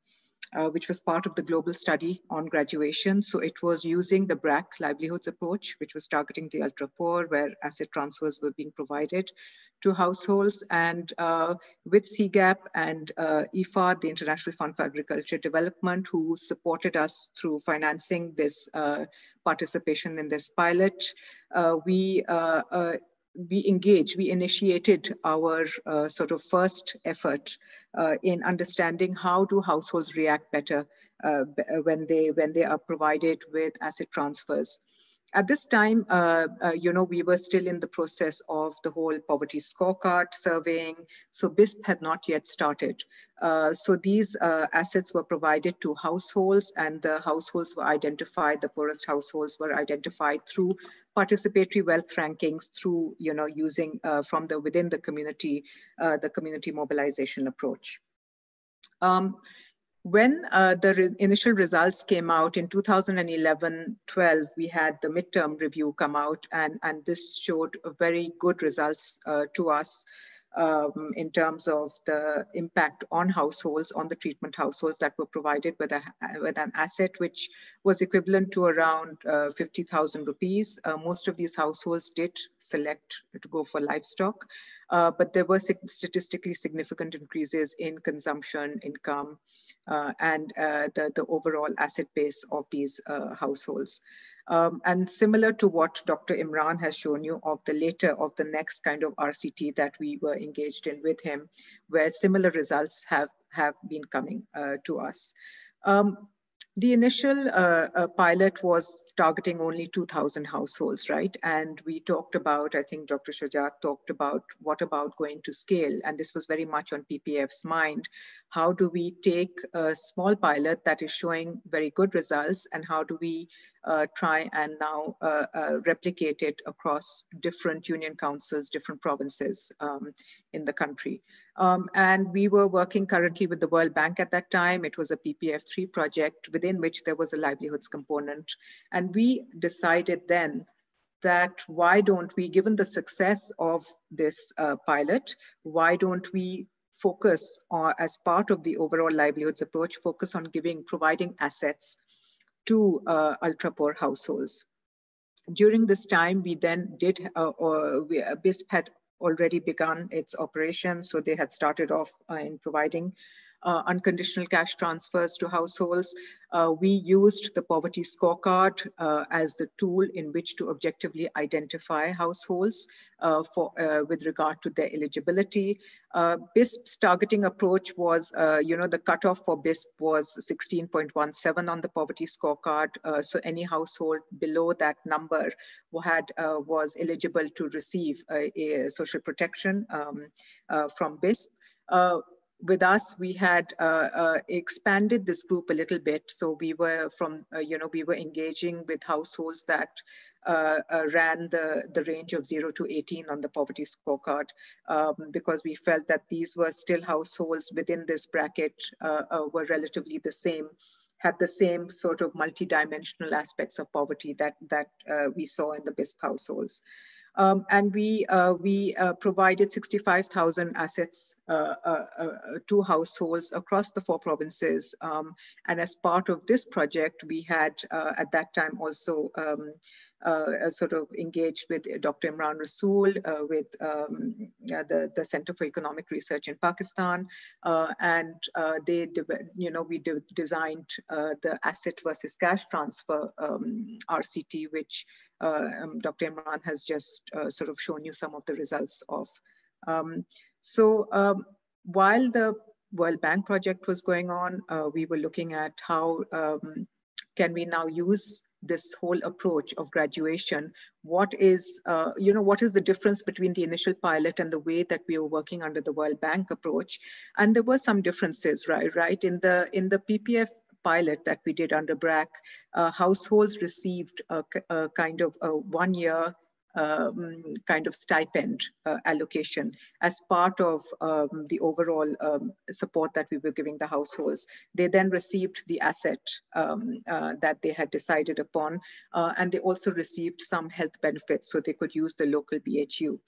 uh, which was part of the global study on graduation. So it was using the BRAC livelihoods approach, which was targeting the ultra poor, where asset transfers were being provided to households. And uh, with CGAP and uh, the International Fund for Agriculture Development, who supported us through financing this uh, participation in this pilot, uh, we uh, we engaged, we initiated our uh, sort of first effort uh, in understanding how do households react better uh, when they when they are provided with asset transfers. At this time, uh, uh, you know, we were still in the process of the whole poverty scorecard surveying. So BISP had not yet started. Uh, so these uh, assets were provided to households and the households were identified, the poorest households were identified through participatory wealth rankings through, you know, using uh, from the within the community, uh, the community mobilization approach. Um, when uh, the re initial results came out in 2011 12 we had the midterm review come out and and this showed very good results uh, to us um, in terms of the impact on households, on the treatment households that were provided with, a, with an asset which was equivalent to around uh, 50,000 rupees. Uh, most of these households did select to go for livestock, uh, but there were statistically significant increases in consumption, income, uh, and uh, the, the overall asset base of these uh, households. Um, and similar to what Dr. Imran has shown you of the later of the next kind of RCT that we were engaged in with him, where similar results have, have been coming uh, to us. Um, the initial uh, uh, pilot was targeting only 2,000 households, right? And we talked about, I think Dr. Shujat talked about what about going to scale? And this was very much on PPF's mind. How do we take a small pilot that is showing very good results and how do we uh, try and now uh, uh, replicate it across different union councils, different provinces um, in the country. Um, and we were working currently with the World Bank at that time. It was a PPF3 project within which there was a livelihoods component. And we decided then that why don't we, given the success of this uh, pilot, why don't we focus on, as part of the overall livelihoods approach, focus on giving, providing assets to uh, ultra poor households. During this time, we then did, uh, or we, uh, BISP had already begun its operation. So they had started off uh, in providing uh, unconditional cash transfers to households. Uh, we used the poverty scorecard uh, as the tool in which to objectively identify households uh, for, uh, with regard to their eligibility. Uh, BISP's targeting approach was, you know, the cutoff for BISP was 16.17 on the poverty scorecard. so any household below that number had was eligible to receive social protection um, from BISP with us, we had uh, uh, expanded this group a little bit. So we were from, uh, you know, we were engaging with households that uh, uh, ran the, the range of 0 to 18 on the poverty scorecard um, because we felt that these were still households within this bracket uh, were relatively the same had the same sort of multidimensional aspects of poverty that, that we saw in the BISP households. Um, and we, uh, we uh, provided 65,000 assets uh, to households across the four provinces. Um, and as part of this project, we had at that time also um, uh, sort of engaged with Dr. Imran Rasul, uh, with um, the, the Center for Economic Research in Pakistan. Uh, and they, you know, we de designed the asset versus cash transfer um, RCT, which um, Dr. Imran has just sort of shown you some of the results of. Um, so um, while the World Bank project was going on, uh, we were looking at how um, can we now use this whole approach of graduation what is uh, you know what is the difference between the initial pilot and the way that we were working under the world bank approach and there were some differences right right in the in the ppf pilot that we did under BRAC, uh, households received a, a, kind of a one year um, kind of stipend uh, allocation as part of um, the overall um, support that we were giving the households. They then received the asset um, uh, that they had decided upon, uh, and they also received some health benefits so they could use the local BHU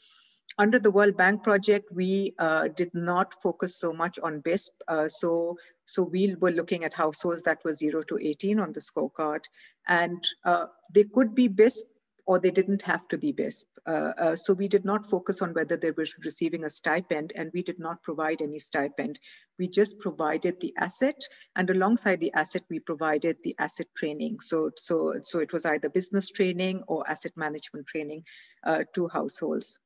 under the World Bank project, we uh, did not focus so much on BISP. Uh, so, so we were looking at households that were 0 to 18 on the scorecard. And uh, they could be BISP or they didn't have to be BISP. Uh, uh, so we did not focus on whether they were receiving a stipend and we did not provide any stipend. We just provided the asset and alongside the asset, we provided the asset training. So, so, so it was either business training or asset management training uh, to households.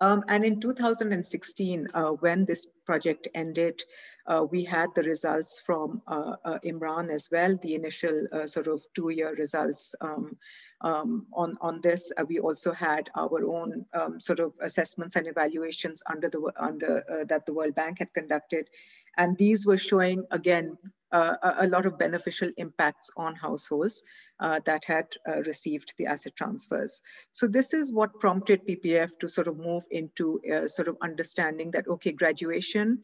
Um, and in 2016, uh, when this project ended, uh, we had the results from uh, uh Imran as well, the initial uh, sort of two-year results um, um, on, on this. Uh, we also had our own um, sort of assessments and evaluations under the under that the World Bank had conducted. And these were showing, again, uh, a lot of beneficial impacts on households uh, that had uh, received the asset transfers. So this is what prompted PPF to sort of move into sort of understanding that, okay, graduation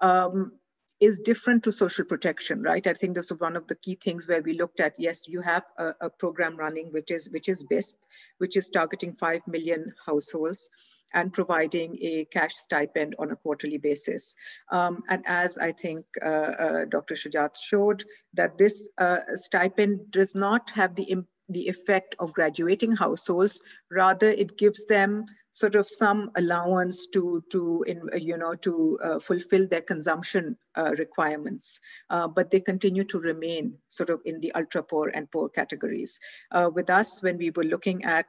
um, is different to social protection, right? I think this is one of the key things where we looked at, yes, you have a, a program running, which is, which is BISP, which is targeting 5 million households and providing a cash stipend on a quarterly basis. Um, and as I think uh, uh, Dr. Shujat showed, that this uh, stipend does not have the, the effect of graduating households, rather it gives them sort of some allowance to to in, you know to uh, fulfill their consumption uh, requirements uh, but they continue to remain sort of in the ultra poor and poor categories with us when we were looking at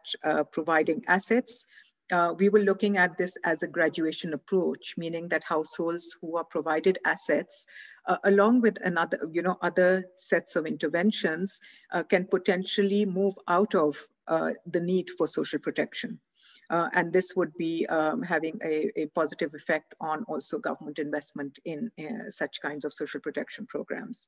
providing assets uh, we were looking at this as a graduation approach, meaning that households who are provided assets, uh, along with another, you know, other sets of interventions, uh, can potentially move out of uh, the need for social protection. Uh, and this would be um, having a, a, positive effect on also government investment in uh, such kinds of social protection programs.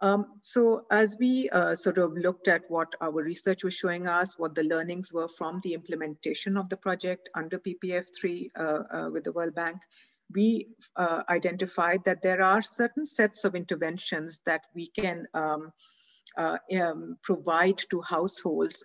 Um, so as we uh, sort of looked at what our research was showing us, what the learnings were from the implementation of the project under PPF3 uh, uh, with the World Bank, we uh, identified that there are certain sets of interventions that we can um, um, provide to households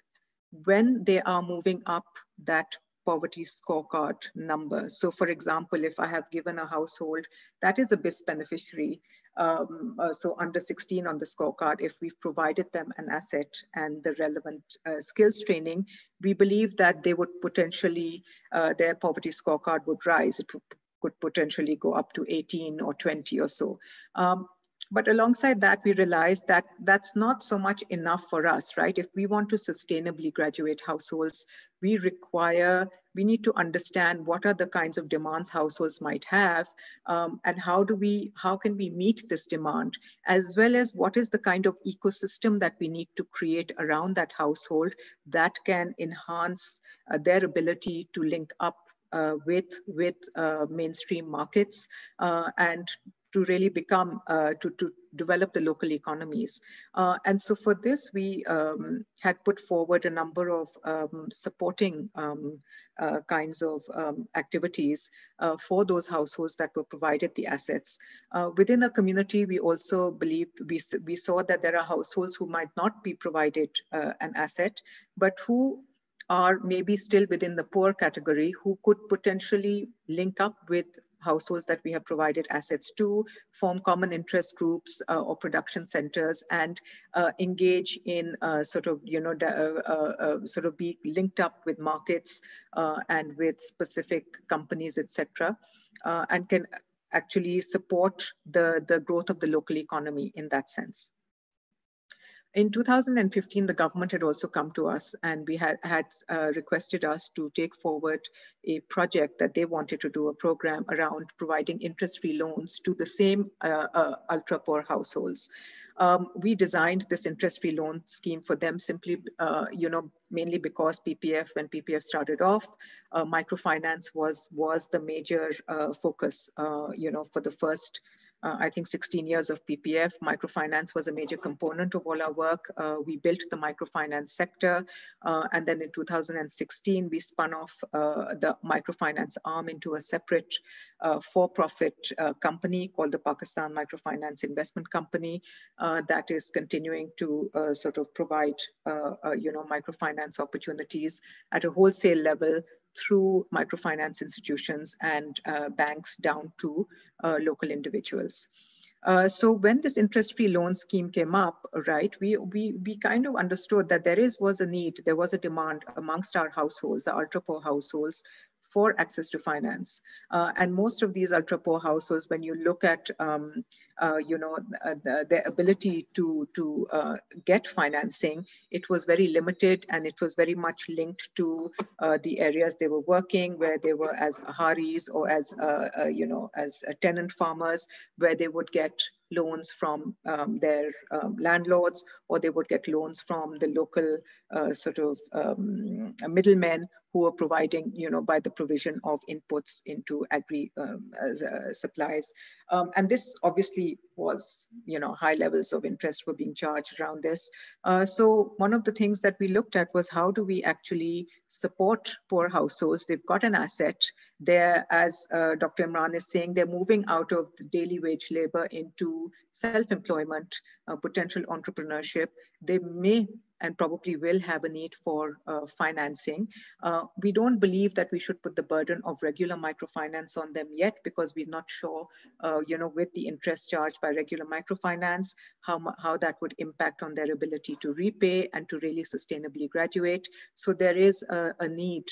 when they are moving up that poverty scorecard number. So for example, if I have given a household that is a BIS beneficiary, um, uh, so under 16 on the scorecard, if we've provided them an asset and the relevant uh, skills training, we believe that they would potentially, uh, their poverty scorecard would rise. It would, could potentially go up to 18 or 20 or so. Um, but alongside that, we realized that that's not so much enough for us, right? If we want to sustainably graduate households, we require, we need to understand what are the kinds of demands households might have um, and how do we, how can we meet this demand, as well as what is the kind of ecosystem that we need to create around that household that can enhance uh, their ability to link up with, with mainstream markets and to really become, uh, to, to develop the local economies. Uh, and so for this, we um, had put forward a number of um, supporting um, uh, kinds of um, activities for those households that were provided the assets. Within a community, we also believed, we, we saw that there are households who might not be provided an asset, but who are maybe still within the poor category who could potentially link up with households that we have provided assets to, form common interest groups uh, or production centers, and uh, engage in uh, sort of, you know, uh, uh, sort of be linked up with markets and with specific companies, etc., and can actually support the, the growth of the local economy in that sense. In 2015, the government had also come to us and we had, had uh, requested us to take forward a project that they wanted to do a program around providing interest-free loans to the same uh, uh, ultra-poor households. Um, we designed this interest-free loan scheme for them simply, uh, you know, mainly because PPF, when PPF started off, uh, microfinance was was the major uh, focus, you know, for the first uh, I think 16 years of PPF. Microfinance was a major component of all our work. Uh, we built the microfinance sector. Uh, and then in 2016, we spun off uh, the microfinance arm into a separate uh, for-profit uh, company called the Pakistan Microfinance Investment Company that is continuing to sort of provide, you know, microfinance opportunities at a wholesale level through microfinance institutions and uh, banks down to uh, local individuals. Uh, so when this interest-free loan scheme came up, right, we, we, we kind of understood that there is was a need, there was a demand amongst our households, the ultra-poor households, for access to finance. Uh, and most of these ultra poor households, when you look at, um, uh, you know, uh, the, their ability to, to uh, get financing, it was very limited and it was very much linked to uh, the areas they were working, where they were as aharis or as, you know, as tenant farmers, where they would get loans from um, their um, landlords or they would get loans from the local sort of um, middlemen who are providing, you know, by the provision of inputs into agri um, uh, supplies. Um, and this obviously was, you know, high levels of interest were being charged around this. Uh, so one of the things that we looked at was how do we actually support poor households? They've got an asset. They're, as uh, Dr. Imran is saying, they're moving out of the daily wage labor into self-employment, uh, potential entrepreneurship. They may and probably will have a need for uh, financing. Uh, we don't believe that we should put the burden of regular microfinance on them yet because we're not sure, uh, you know, with the interest charged by regular microfinance, how, how that would impact on their ability to repay and to really sustainably graduate. So there is a, a need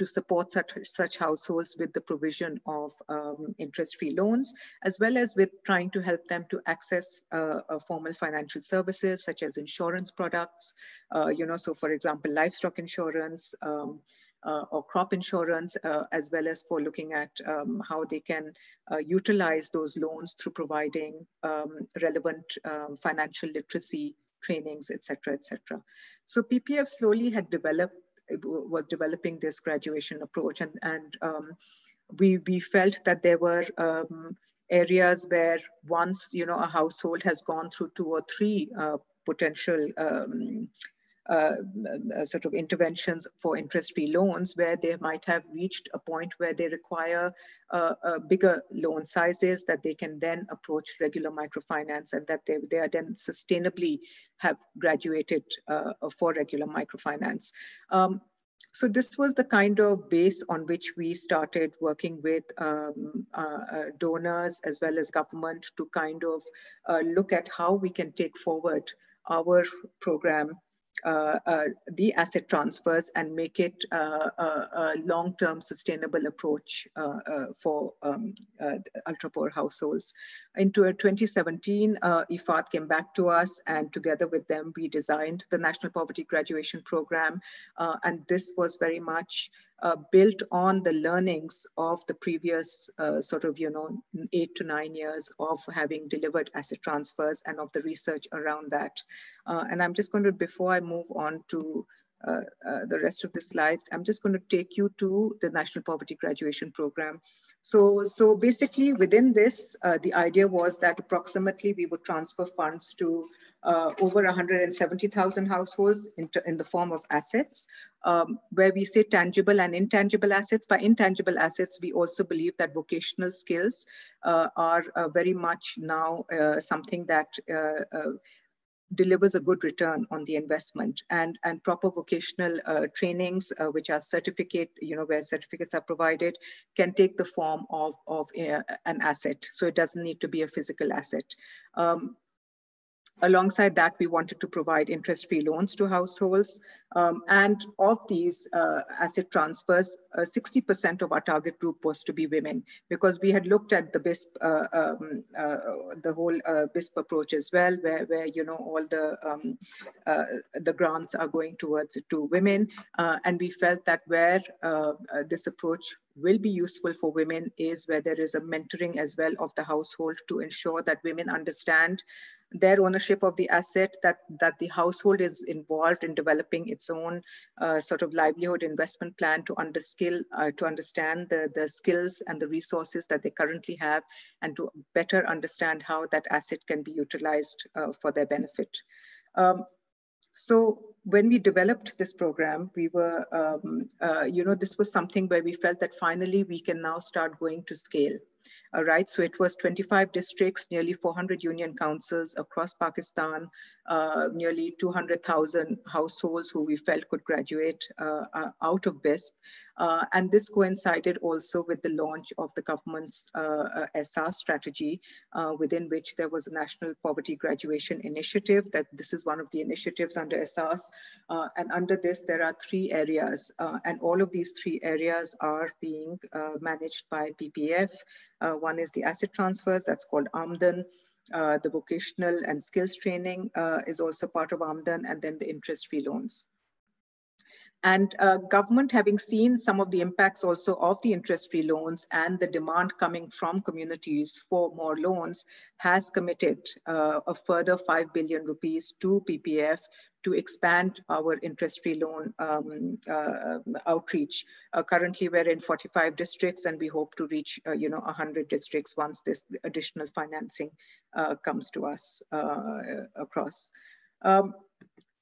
to support such, such households with the provision of um, interest-free loans, as well as with trying to help them to access uh, uh, formal financial services such as insurance products, uh, you know, so for example, livestock insurance, um, uh, or crop insurance, uh, as well as for looking at um, how they can uh, utilize those loans through providing um, relevant um, financial literacy trainings, et cetera, et cetera. So PPF slowly had developed was developing this graduation approach. And, and um, we, we felt that there were um, areas where once, you know, a household has gone through two or three uh, potential um, uh, uh, sort of interventions for interest-free loans where they might have reached a point where they require uh, bigger loan sizes that they can then approach regular microfinance and that they, they are then sustainably have graduated uh, for regular microfinance. Um, so this was the kind of base on which we started working with um, uh, uh, donors as well as government to kind of uh, look at how we can take forward our program uh, uh, Uh, uh, the asset transfers and make it uh, a, long-term sustainable approach uh, for um, ultra-poor households. Into 2017, IFAD came back to us and together with them, we designed the National Poverty Graduation Program. and this was very much uh, built on the learnings of the previous uh, sort of, you know, eight to nine years of having delivered asset transfers and of the research around that. Uh, and I'm just going to, before I move on to uh, uh, the rest of the slide, I'm just going to take you to the National Poverty Graduation Program. So, so basically within this, uh, the idea was that approximately we would transfer funds to uh, over 170,000 households in, in, the form of assets, um, where we say tangible and intangible assets. By intangible assets, we also believe that vocational skills uh, are uh, very much now uh, something that uh, delivers a good return on the investment. And and proper vocational uh, trainings uh, which are certificate you know where certificates are provided can take the form of of uh, an asset. So it doesn't need to be a physical asset. Um, Alongside that, we wanted to provide interest-free loans to households. Um, and of these uh, asset transfers, 60% uh, of our target group was to be women because we had looked at the BISP, uh, um, uh, the whole uh, BISP approach as well, where, where you know all the um, uh, the grants are going towards to women, and we felt that where this approach will be useful for women is where there is a mentoring as well of the household to ensure that women understand their ownership of the asset, that, that the household is involved in developing its own uh, sort of livelihood investment plan to, underskill, uh, to understand the, the skills and the resources that they currently have and to better understand how that asset can be utilized uh, for their benefit. Um, so when we developed this program, we were, um, uh, you know, this was something where we felt that finally we can now start going to scale. All right, so it was 25 districts, nearly 400 union councils across Pakistan, uh, nearly 200,000 households who we felt could graduate uh, uh out of BISP. Uh, and this coincided also with the launch of the government's uh, uh strategy, uh, within which there was a National Poverty Graduation Initiative, that this is one of the initiatives under. Uh, and under this, there are three areas, and all of these three areas are being managed by PPAF. Uh, one is the asset transfers, that's called Amdan. Uh, the vocational and skills training uh, is also part of Amdan, and then the interest-free loans. And uh, government having seen some of the impacts also of the interest-free loans and the demand coming from communities for more loans has committed uh, a further 5 billion rupees to PPAF to expand our interest-free loan um, uh, outreach. Uh, currently, we're in 45 districts and we hope to reach, uh, you know, 100 districts once this additional financing uh, comes to us across. Um,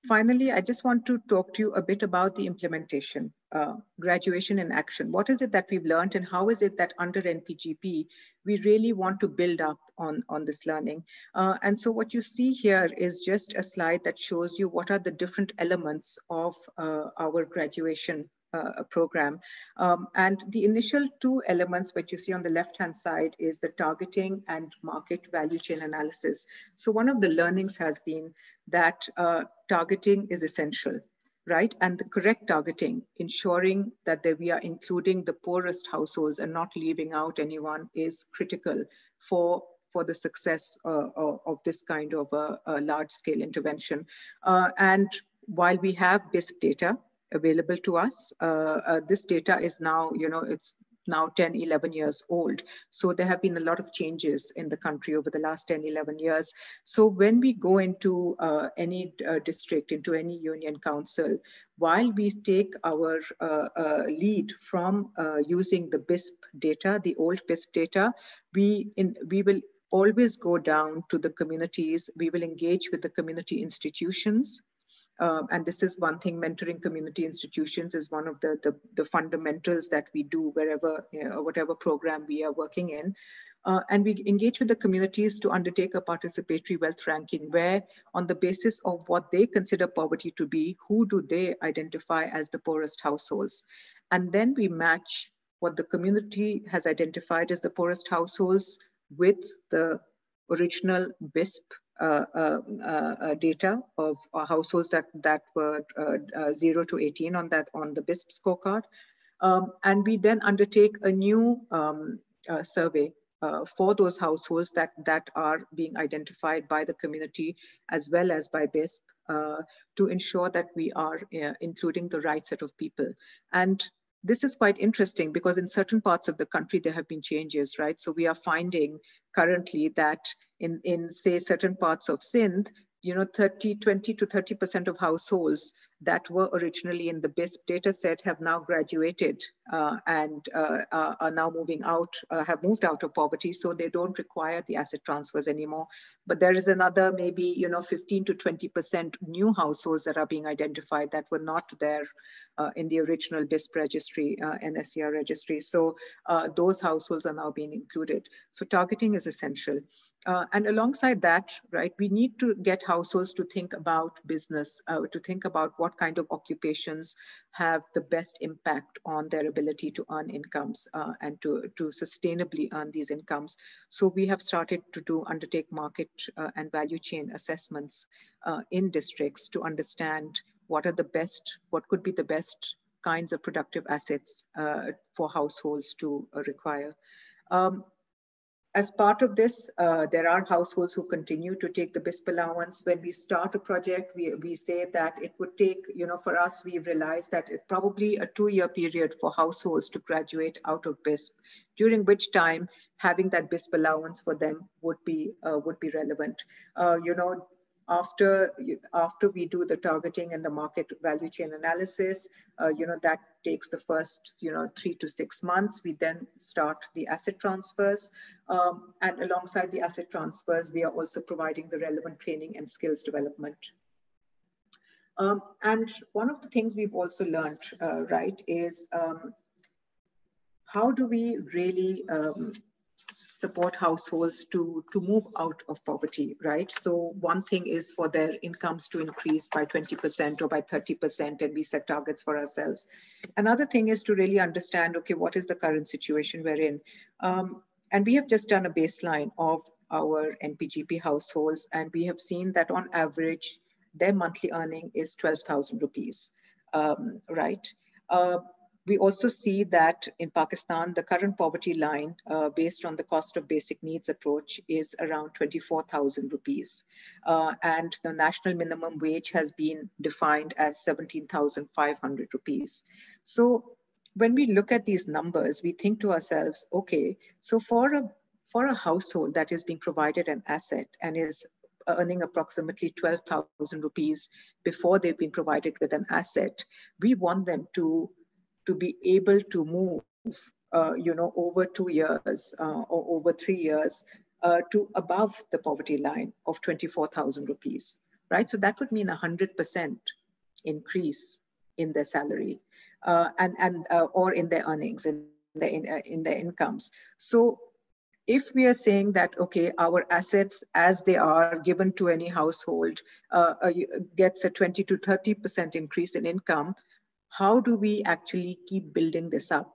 Finally, I just want to talk to you a bit about the implementation, uh, graduation in action. What is it that we've learned and how is it that under NPGP, we really want to build up on, on this learning? Uh, and so what you see here is just a slide that shows you what are the different elements of uh, our graduation uh, program. Um, and the initial two elements which you see on the left-hand side is the targeting and market value chain analysis. So one of the learnings has been that uh, targeting is essential, right? And the correct targeting, ensuring that we are including the poorest households and not leaving out anyone is critical for for the success uh, of this kind of a, a large scale intervention. Uh, and while we have BISP data, available to us. Uh, uh, this data is now, you know, it's now 10, 11 years old. So there have been a lot of changes in the country over the last 10, 11 years. So when we go into uh, any uh, district, into any union council, while we take our uh, uh lead from using the BISP data, the old BISP data, we, in, we will always go down to the communities. We will engage with the community institutions. Um, and this is one thing, mentoring community institutions is one of the, the, the fundamentals that we do wherever, you know, whatever program we are working in. Uh, and we engage with the communities to undertake a participatory wealth ranking where on the basis of what they consider poverty to be, who do they identify as the poorest households? And then we match what the community has identified as the poorest households with the original BISP uh, uh, uh, data of households that, that were 0 to 18 on that on the BISP scorecard. Um, and we then undertake a new um, survey uh, for those households that, that are being identified by the community as well as by BISP uh, to ensure that we are uh, including the right set of people. And this is quite interesting because in certain parts of the country, there have been changes, right? So we are finding currently that in, in say certain parts of Sindh, you know, 30, 20 to 30% of households that were originally in the BISP data set have now graduated uh, and uh, uh, are now moving out, uh, have moved out of poverty, so they don't require the asset transfers anymore. But there is another maybe, you know, 15 to 20% new households that are being identified that were not there uh, in the original BISP registry, uh, NSER registry. So those households are now being included. So targeting is essential. Uh, and alongside that, right, we need to get households to think about business, uh, to think about what kind of occupations have the best impact on their ability to earn incomes uh, and to, to sustainably earn these incomes. So we have started to do undertake market uh, and value chain assessments uh, in districts to understand what are the best, what could be the best kinds of productive assets uh, for households to require. Um, as part of this, uh, there are households who continue to take the BISP allowance. When we start a project, we, we say that it would take, you know, for us, we've realized that it probably a two-year period for households to graduate out of BISP, during which time having that BISP allowance for them would be uh, would be relevant. Uh, you know, after after we do the targeting and the market value chain analysis uh, you know that takes the first you know three to six months. We then start the asset transfers. Um, and alongside the asset transfers we are also providing the relevant training and skills development. Um, and one of the things we've also learned uh, right is um, how do we really um, support households to, to move out of poverty, right? So one thing is for their incomes to increase by 20% or by 30%, and we set targets for ourselves. Another thing is to really understand, okay, what is the current situation we're in? Um, and we have just done a baseline of our NPGP households, and we have seen that on average, their monthly earning is 12,000 rupees, um, right? Uh, we also see that in Pakistan, the current poverty line uh, based on the cost of basic needs approach is around 24,000 rupees. Uh, and the national minimum wage has been defined as 17,500 rupees. So when we look at these numbers, we think to ourselves, okay, so for a, for a household that is being provided an asset and is earning approximately 12,000 rupees before they've been provided with an asset, we want them to to be able to move, uh, you know, over two years uh, or over three years uh, to above the poverty line of 24,000 rupees, right? So that would mean a 100% increase in their salary uh, and, and uh, or in their earnings, in, the, in, uh, in their incomes. So if we are saying that okay our assets as they are given to any household uh, gets a 20 to 30 percent increase in income how do we actually keep building this up?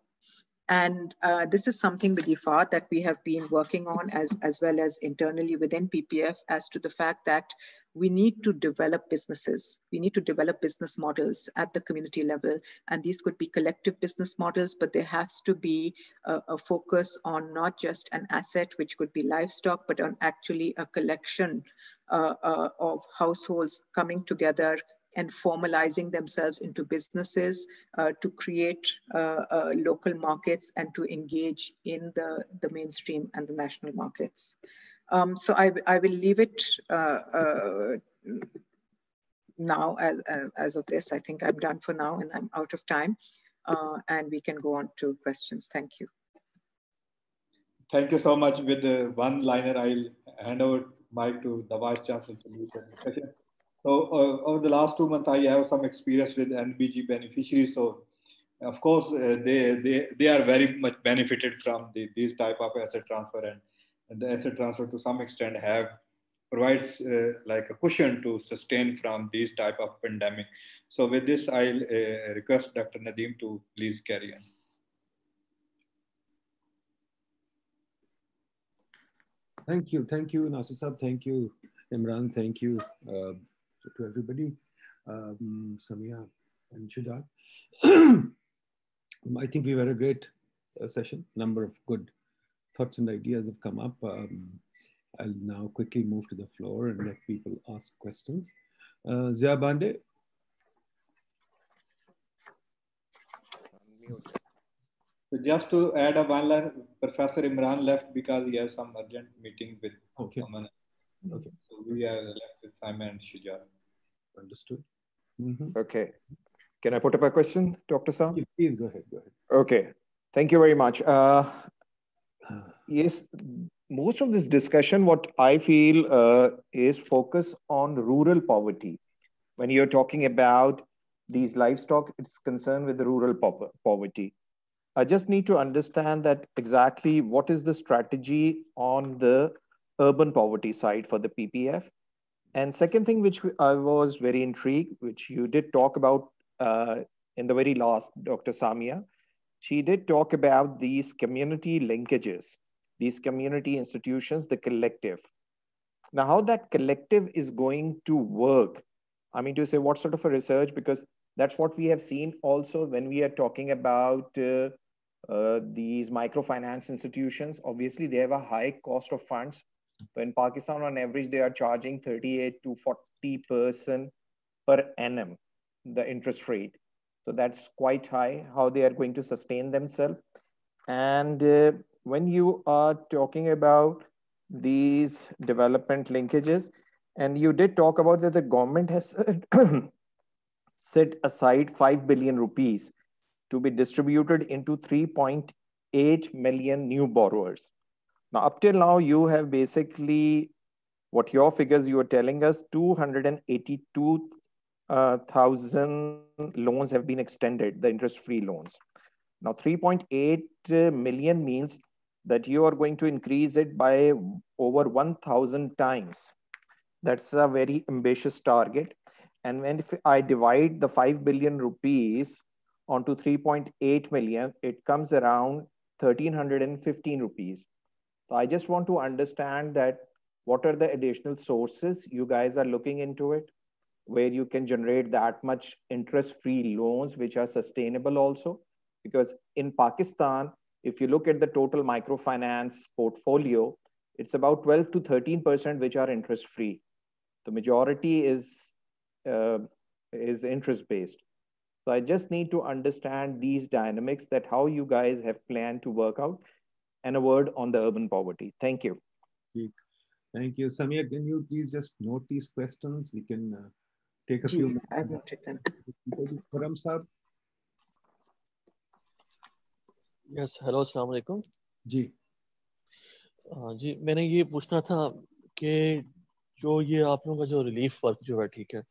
And uh, this is something with IFAD that we have been working on as, as well as internally within PPAF as to the fact that we need to develop businesses. We need to develop business models at the community level. And these could be collective business models, but there has to be a, a focus on not just an asset, which could be livestock, but on actually a collection uh, uh, of households coming together and formalizing themselves into businesses uh, to create uh, uh, local markets and to engage in the, the mainstream and the national markets. Um, so I, I will leave it uh, uh, now as, as of this. I think I'm done for now and I'm out of time. Uh, and we can go on to questions. Thank you. Thank you so much. With the one liner, I'll hand over mic to the Vice Chancellor. So uh, over the last two months, I have some experience with NBG beneficiaries. So of course, uh, they, they, they are very much benefited from the, these type of asset transfer and, and the asset transfer to some extent have provides uh, like a cushion to sustain from these type of pandemic. So with this, I'll uh, request Dr. Nadeem to please carry on. Thank you. Thank you, Nasir. Thank you, Imran. Thank you. To everybody, um, Samia and Shujat. I think we've had a great uh, session. Number of good thoughts and ideas have come up. Um, I'll now quickly move to the floor and let people ask questions. Uh, Zia Bande. So just to add a one line, Professor Imran left because he has some urgent meeting with okay. Someone. Okay. So we are left with Samia and Shujat. Understood. Mm-hmm. Okay. Can I put up a question, Dr. Sam? Please go ahead. Go ahead. Okay. Thank you very much. Uh, yes, most of this discussion, what I feel uh, is focus on rural poverty. When you're talking about these livestock, it's concerned with the rural po poverty. I just need to understand that exactly what is the strategy on the urban poverty side for the PPAF. And second thing, which I was very intrigued, which you did talk about uh, in the very last, Dr. Samia, she did talk about these community linkages, these community institutions, the collective. Now, how that collective is going to work, I mean, to say what sort of a research, because that's what we have seen also when we are talking about uh, uh, these microfinance institutions. Obviously, they have a high cost of funds in Pakistan, on average, they are charging 38 to 40% per annum, the interest rate. So that's quite high, how they are going to sustain themselves. And uh, when you are talking about these development linkages, and you did talk about that the government has set aside 5 billion rupees to be distributed into 3.8 million new borrowers. Now, up till now, you have basically what your figures you are telling us 282,000 uh, loans have been extended, the interest free loans. Now, 3.8 million means that you are going to increase it by over 1,000 times. That's a very ambitious target. And when if I divide the 5 billion rupees onto 3.8 million, it comes around 1315 rupees. So I just want to understand that what are the additional sources you guys are looking into it, where you can generate that much interest-free loans, which are sustainable also. Because in Pakistan, if you look at the total microfinance portfolio, it's about 12 to 13% which are interest-free. The majority is, uh, is interest-based. So I just need to understand these dynamics that how you guys have planned to work out and a word on the urban poverty. Thank you. Thank you. Samia, can you please just note these questions? We can uh, take a few minutes. I've noted them. Karam sir. Yes, hello, अस्सलाम वालेकुम जी जी मैंने ये पूछना था कि जो ये आप लोगों का जो रिलीफ वर्क जो है ठीक है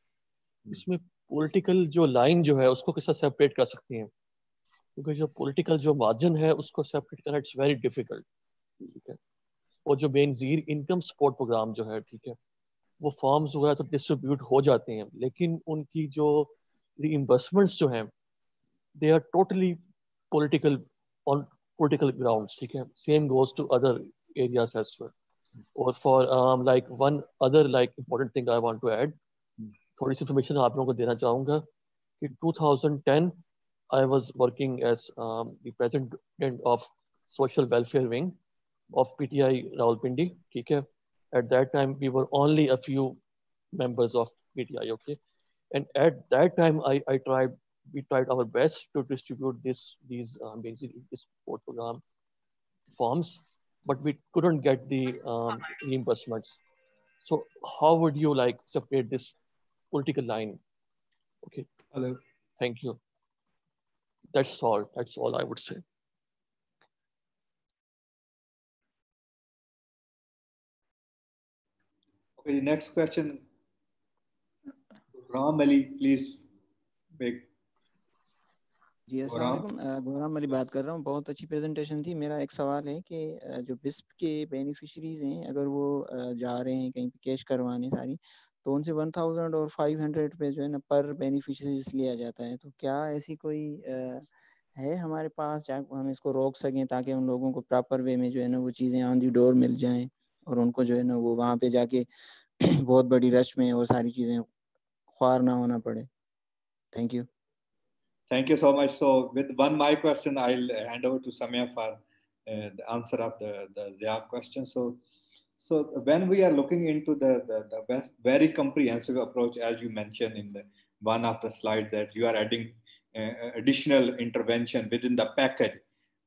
इसमें पॉलिटिकल जो लाइन जो है उसको कैसे सेपरेट कर सकती हैं क्योंकि जो पॉलिटिकल जो मार्जिन है उसको सेपरेट करना इट्स वेरी डिफ़िकल्ट ठीक है? और जो बेनजीर इनकम सपोर्ट प्रोग्राम जो है ठीक है वो फॉर्म्स वगैरह तो डिस्ट्रीब्यूट हो जाते हैं लेकिन उनकी जो रीइंबर्समेंट्स जो हैं they are totally political on political grounds ठीक है? Same goes to other areas as well और for like one other like important thing I want to add थोड़ी सी इन्फॉर्मेशन आप लोगों को देना चाहूँगा कि 2010 I was working as um, the president of social welfare wing of PTI Rawalpindi. Okay. At that time, we were only a few members of PTI. Okay. And at that time, I, I tried, we tried our best to distribute this, these um, basically this support program forms, but we couldn't get the um, reimbursements. So how would you like separate this political line? Okay. Hello. Thank you that's all. That's all I would say. Okay, next question. Ram Ali, please make. जी अस्सलाम अली बात कर रहा हूँ बहुत अच्छी presentation थी मेरा एक सवाल है कि जो बिस्प के बेनिफिशरीज हैं अगर वो जा रहे हैं कहीं पे कैश करवाने सारी तो उनसे वन थाउज़ेंड और फाइव हंड्रेड पे जो है ना पर बेनिफिशरीज लिया जाता है तो क्या ऐसी कोई आ, है हमारे पास जहाँ हम इसको रोक सकें ताकि उन लोगों को प्रॉपर वे में जो है ना वो चीज़ें ऑन दी डोर मिल जाएँ और उनको जो है ना वो वहाँ पे जाके बहुत बड़ी रश में वो सारी चीज़ें ख्वार ना होना पड़े thank you Thank you so much. So, with one my question, I'll hand over to Samia for uh, the answer of the, the question. So, So when we are looking into the, the, the best, very comprehensive approach, as you mentioned in the one of the slide that you are adding uh, additional intervention within the package,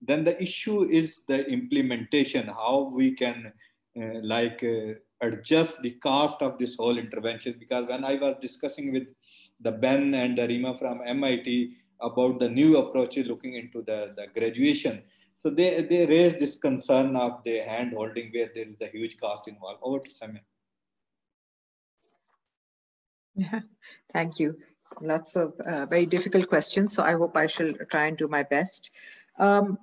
then the issue is the implementation, how we can uh, like uh, adjust the cost of this whole intervention. Because when I was discussing with the Ben and the Rima from MIT about the new approaches looking into the, the graduation. So they, they raised this concern of the hand holding where there is a huge cost involved. Over to Samia. Yeah, thank you. Lots of uh, very difficult questions. So I hope I shall try and do my best. Um,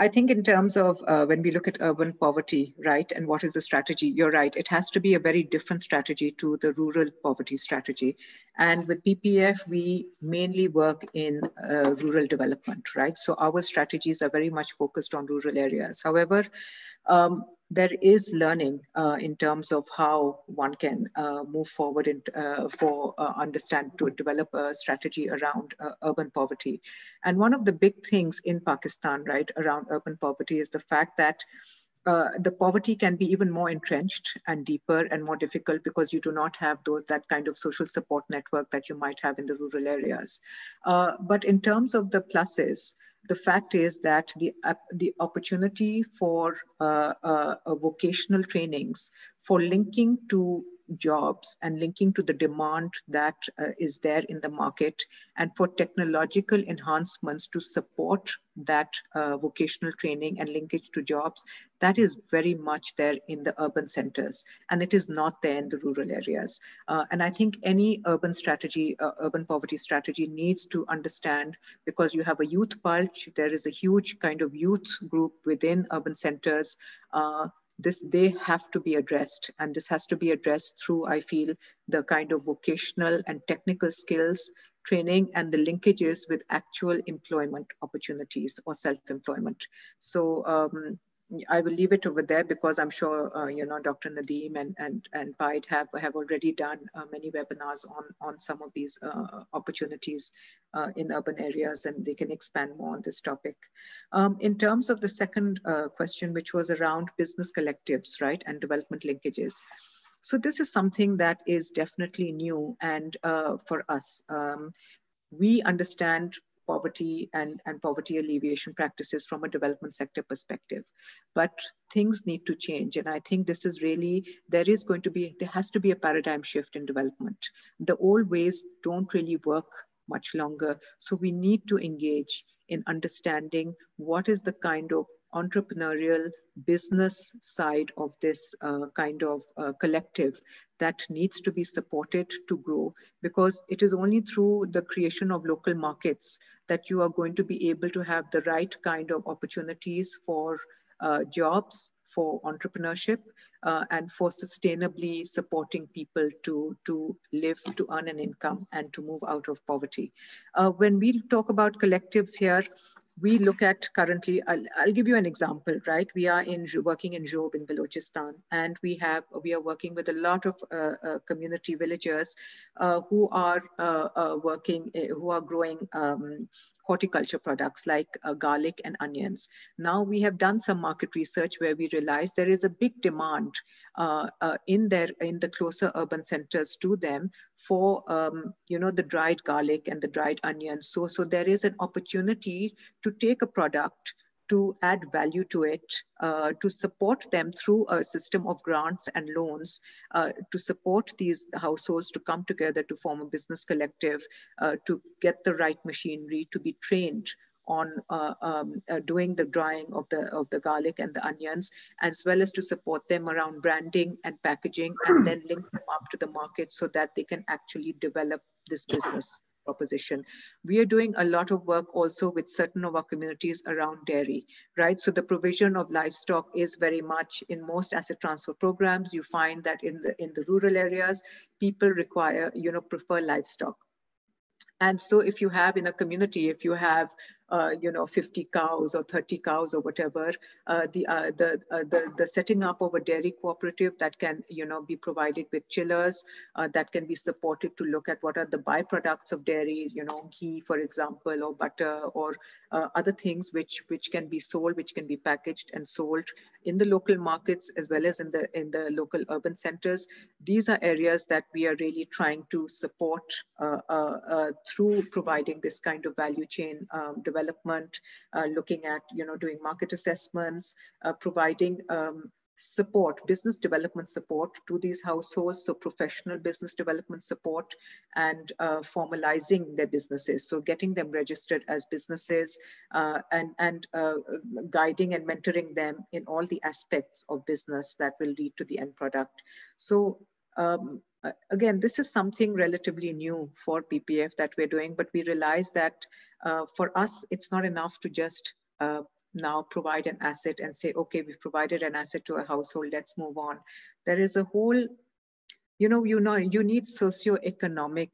I think in terms of uh, when we look at urban poverty, right, and what is the strategy, you're right, it has to be a very different strategy to the rural poverty strategy. And with PPAF, we mainly work in uh, rural development, right? So our strategies are very much focused on rural areas. However, um, there is learning uh, in terms of how one can uh, move forward in, uh, for uh, understand to develop a strategy around uh, urban poverty. And one of the big things in Pakistan, right, around urban poverty is the fact that uh, the poverty can be even more entrenched and deeper and more difficult because you do not have those that kind of social support network that you might have in the rural areas. but in terms of the pluses, the fact is that the, uh, the opportunity for uh, uh, vocational trainings for linking to jobs and linking to the demand that uh, is there in the market and for technological enhancements to support that uh, vocational training and linkage to jobs, that is very much there in the urban centers and it is not there in the rural areas. Uh, and I think any urban strategy, uh, urban poverty strategy needs to understand because you have a youth bulge, there is a huge kind of youth group within urban centers uh, this they have to be addressed. And this has to be addressed through i feel the kind of vocational and technical skills training and the linkages with actual employment opportunities or self-employment. So um, I will leave it over there because I'm sure uh, you know Dr. Nadeem and and and PIDE have have already done uh, many webinars on on some of these uh, opportunities uh, in urban areas, and they can expand more on this topic. Um, in terms of the second uh, question, which was around business collectives, right, and development linkages. So this is something that is definitely new and uh, for us. Um, we understand poverty and, and poverty alleviation practices from a development sector perspective. But things need to change. And I think this is really, there is going to be, there has to be a paradigm shift in development. The old ways don't really work much longer. So we need to engage in understanding what is the kind of entrepreneurial business side of this uh, kind of uh, collective that needs to be supported to grow because it is only through the creation of local markets that you are going to be able to have the right kind of opportunities for uh, jobs for entrepreneurship uh, and for sustainably supporting people to, to live, to earn an income and to move out of poverty. Uh, when we talk about collectives here, we look at currently, I'll, I'll, give you an example, right? We are in working in Zhob in Balochistan, and we have we are working with a lot of uh, uh, community villagers uh, who are uh, uh, working, uh, who are growing um, horticulture products like uh, garlic and onions. Now we have done some market research where we realize there is a big demand uh, uh, in their in the closer urban centers to them for um, you know the dried garlic and the dried onions. So so there is an opportunity to take a product to add value to it, uh, to support them through a system of grants and loans, uh, to support these households to come together to form a business collective, uh, to get the right machinery, to be trained on uh, um, uh, doing the drying of the of the garlic and the onions, as well as to support them around branding and packaging, and then link them up to the market so that they can actually develop this business proposition. We are doing a lot of work also with certain of our communities around dairy, right? So the provision of livestock is very much in most asset transfer programs. You find that in the in the rural areas, people require, you know, prefer livestock. And so if you have in a community, if you have uh, you know, 50 cows or 30 cows or whatever, uh, the, uh, the, uh, the, the setting up of a dairy cooperative that can, you know, be provided with chillers uh, that can be supported to look at what are the byproducts of dairy, you know, ghee, for example, or butter or uh, other things which, which can be sold, which can be packaged and sold in the local markets as well as in the, in the local urban centers. These are areas that we are really trying to support through providing this kind of value chain um, development development, uh, looking at, you know, doing market assessments, uh, providing um, support, business development support to these households, so professional business development support and uh, formalizing their businesses, so getting them registered as businesses uh, and, and uh, guiding and mentoring them in all the aspects of business that will lead to the end product. So um, again, this is something relatively new for PPAF that we're doing, but we realize that uh, for us, it's not enough to just uh, now provide an asset and say, okay, we've provided an asset to a household, let's move on. There is a whole, you know, you know, you need socio-economic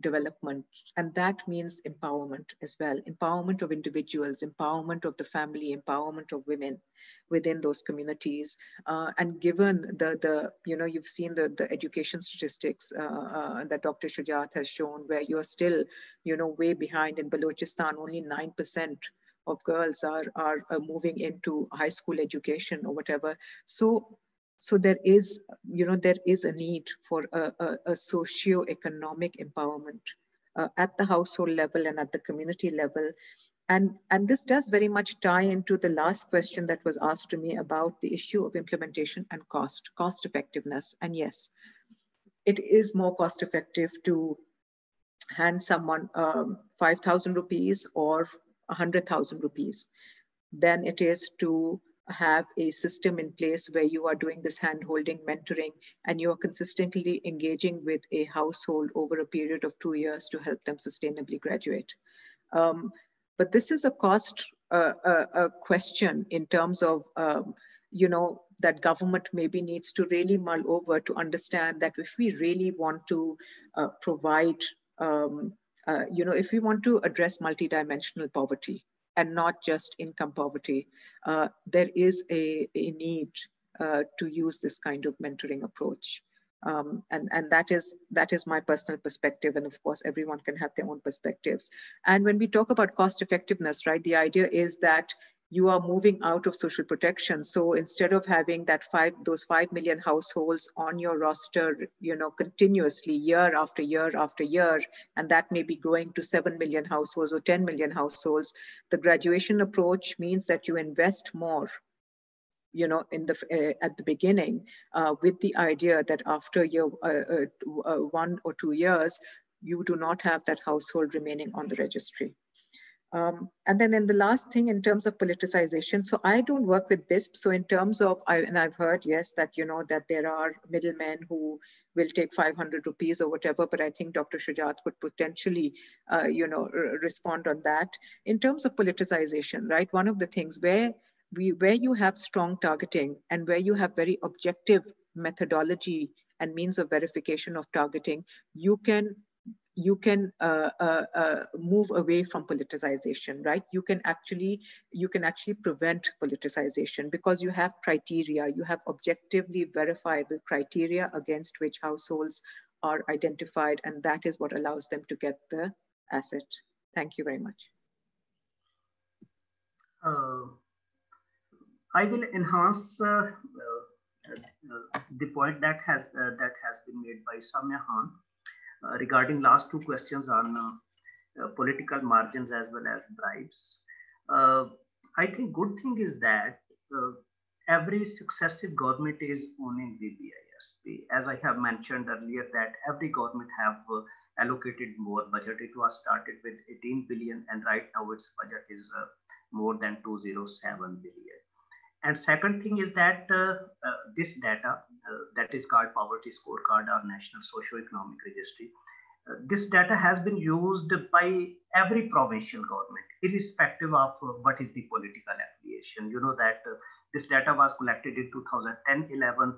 development. And that means empowerment as well. Empowerment of individuals empowerment of the family empowerment of women within those communities. Uh, and given the the you know you've seen the the education statistics uh, uh, that dr shujat has shown where you're still you know way behind. In balochistan only 9% of girls are, are, are moving into high school education or whatever. So, so there is, you know, there is a need for a, a, a socio-economic empowerment uh, at the household level and at the community level. And, and this does very much tie into the last question that was asked to me about the issue of implementation and cost, cost effectiveness. And yes, it is more cost effective to hand someone um, 5,000 rupees or 100,000 rupees than it is to have a system in place where you are doing this hand holding mentoring and you are consistently engaging with a household over a period of two years to help them sustainably graduate. Um, but this is a cost uh, a, question in terms of um, you know that government maybe needs to really mull over to understand that if we really want to uh, provide um, uh, you know, if we want to address multidimensional poverty and not just income poverty, uh, there is a, a need uh, to use this kind of mentoring approach. Um, and and that is that is my personal perspective and of course everyone can have their own perspectives and when we talk about cost effectiveness right the idea is that you are moving out of social protection. So instead of having that five, those five million households on your roster, you know, continuously year after year after year, and that may be growing to seven million households or 10 million households, the graduation approach means that you invest more you know in the uh, at the beginning uh, with the idea that after year uh, uh one or two years you do not have that household remaining on the registry um, and then in the last thing in terms of politicization, so I don't work with BISP. So in terms of, I, and I've heard, yes, that, you know, that there are middlemen who will take 500 rupees or whatever, but I think Dr. Shujat could potentially, uh, you know, respond on that. In terms of politicization, right, one of the things where we, where you have strong targeting and where you have very objective methodology and means of verification of targeting, you can you can uh, uh, uh, move away from politicization right? You can actually you can actually prevent politicization because you have criteria. You have objectively verifiable criteria against which households are identified and that is what allows them to get the asset. Thank you very much. Uh, i will enhance uh, uh, the point that has that has been made by samia khan regarding last two questions on uh, uh, political margins as well as bribes. I think good thing is that every successive government is owning BISP. As I have mentioned earlier that every government have allocated more budget. It was started with 18 billion and right now its budget is uh, more than 207 billion. And second thing is that uh, uh, this data uh, that is called poverty scorecard or national socio-economic registry, this data has been used by every provincial government, irrespective of what is the political affiliation. You know that this data was collected in 2010-11,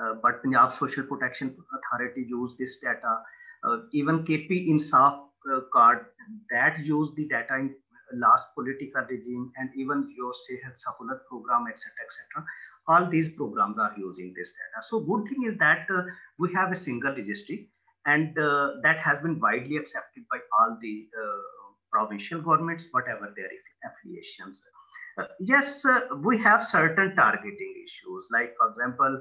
uh, but Punjab Social Protection Authority used this data. Uh, even KP Insaf uh, card that used the data in last political regime and even your Sehat Sahulat program, etc., etc. All these programs are using this data. So good thing is that uh, we have a single registry and uh, that has been widely accepted by all the uh, provincial governments, whatever their affiliations. Uh, yes, uh, we have certain targeting issues. Like, for example,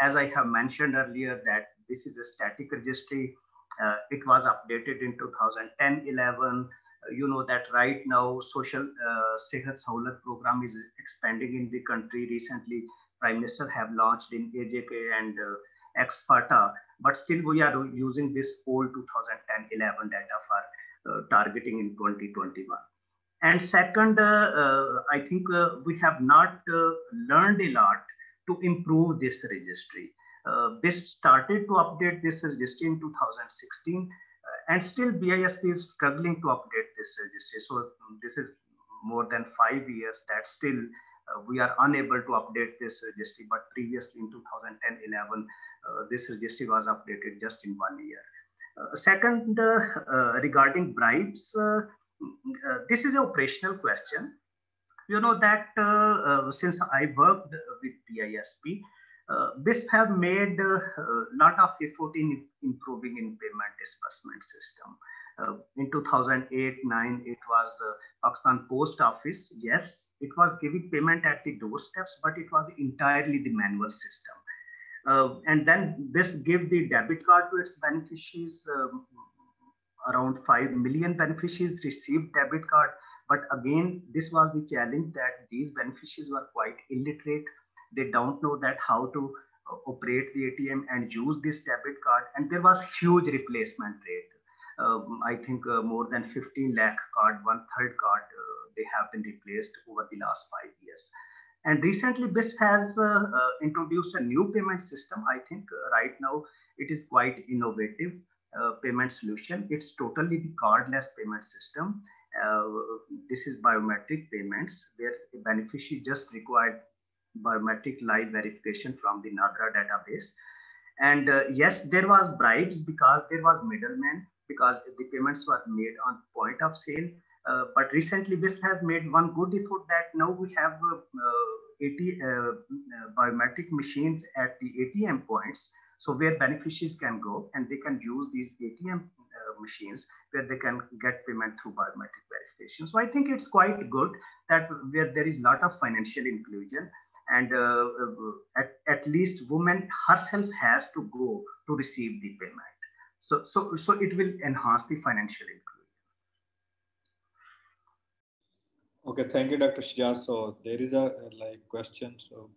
as I have mentioned earlier, that this is a static registry. it was updated in 2010-11 you know that right now social uh, Sehat program is expanding in the country recently. Prime Minister have launched in AJK and uh, Experta, but still we are using this old 2010-11 data for uh, targeting in 2021. And second, uh, uh, I think uh, we have not learned a lot to improve this registry. Uh, started to update this registry in 2016, uh, and still BISP is struggling to update this registry. So um, this is more than five years that still uh, we are unable to update this registry. But previously in 2010-11, this registry was updated just in one year. second, regarding bribes, uh, this is an operational question. You know that uh, uh, since I worked with BISP, uh, BISP have made a uh, lot of effort in improving in payment disbursement system. Uh, in 2008-9, it was Pakistan Post Office. Yes, it was giving payment at the doorsteps, but it was entirely the manual system. and then this gave the debit card to its beneficiaries um, around 5 million beneficiaries received debit card. But again, this was the challenge that these beneficiaries were quite illiterate. They don't know that how to uh, operate the ATM and use this debit card. And there was huge replacement rate. Um, I think uh, more than 15 lakh card, one third card, uh, they have been replaced over the last five years. And recently, BISP has uh, uh, introduced a new payment system. I think uh, right now it is quite innovative. Payment solution. It's totally the cardless payment system. This is biometric payments where the beneficiary just required biometric live verification from the NADRA database. And uh, yes, there was bribes because there was middlemen because the payments were made on point of sale. Uh, but recently, BISP has made one good effort that now we have uh, uh, 80 biometric machines at the ATM points so where beneficiaries can go and they can use these ATM uh, machines where they can get payment through biometric verification. So I think it's quite good that where there is a lot of financial inclusion and uh, uh, at, at least woman herself has to go to receive the payment. So, so, so it will enhance the financial inclusion. Okay, thank you, Dr. Shujat. So there is a like question. So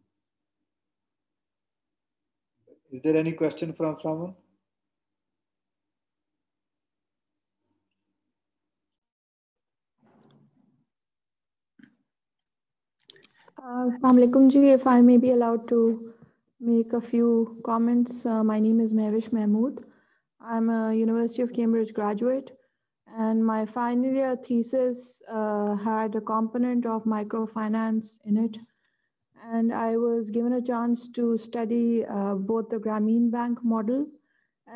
is there any question from someone? Uh, Assalamualaikum ji, if I may be allowed to make a few comments. Uh, my name is Mehwish Mahmood. I'm a University of Cambridge graduate and my final year thesis uh, had a component of microfinance in it and I was given a chance to study uh, both the Grameen Bank model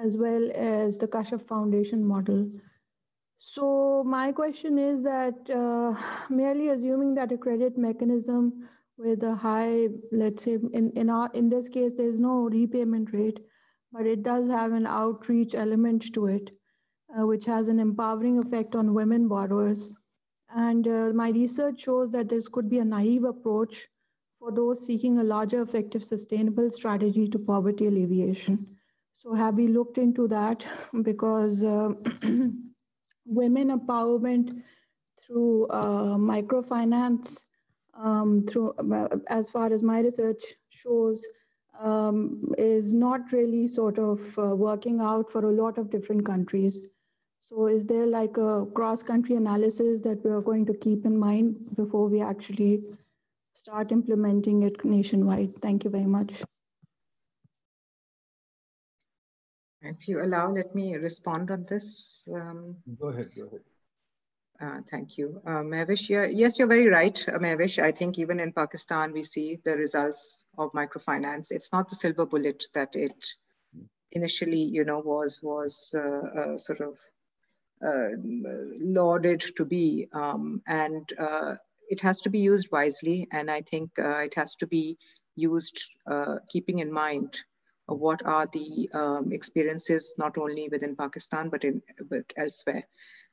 as well as the Kashf Foundation model. So my question is that uh, merely assuming that a credit mechanism with a high, let's say in, in, our, in this case, there's no repayment rate, but it does have an outreach element to it, uh, which has an empowering effect on women borrowers. And uh, my research shows that this could be a naive approach for those seeking a larger effective sustainable strategy to poverty alleviation. So have we looked into that? Because uh, women empowerment through uh, microfinance, um, through uh, as far as my research shows, um, is not really sort of uh, working out for a lot of different countries. So is there like a cross-country analysis that we are going to keep in mind before we actually start implementing it nationwide. Thank you very much. If you allow, let me respond on this. Um, go ahead, go ahead. Uh, thank you. Uh, yeah, yes, you're very right, uh, Mehwish. I think even in Pakistan, we see the results of microfinance. It's not the silver bullet that it initially, you know, was, was uh, uh sort of lauded to be. Um, and it has to be used wisely, and I think it has to be used keeping in mind what are the um, experiences not only within Pakistan but in but elsewhere.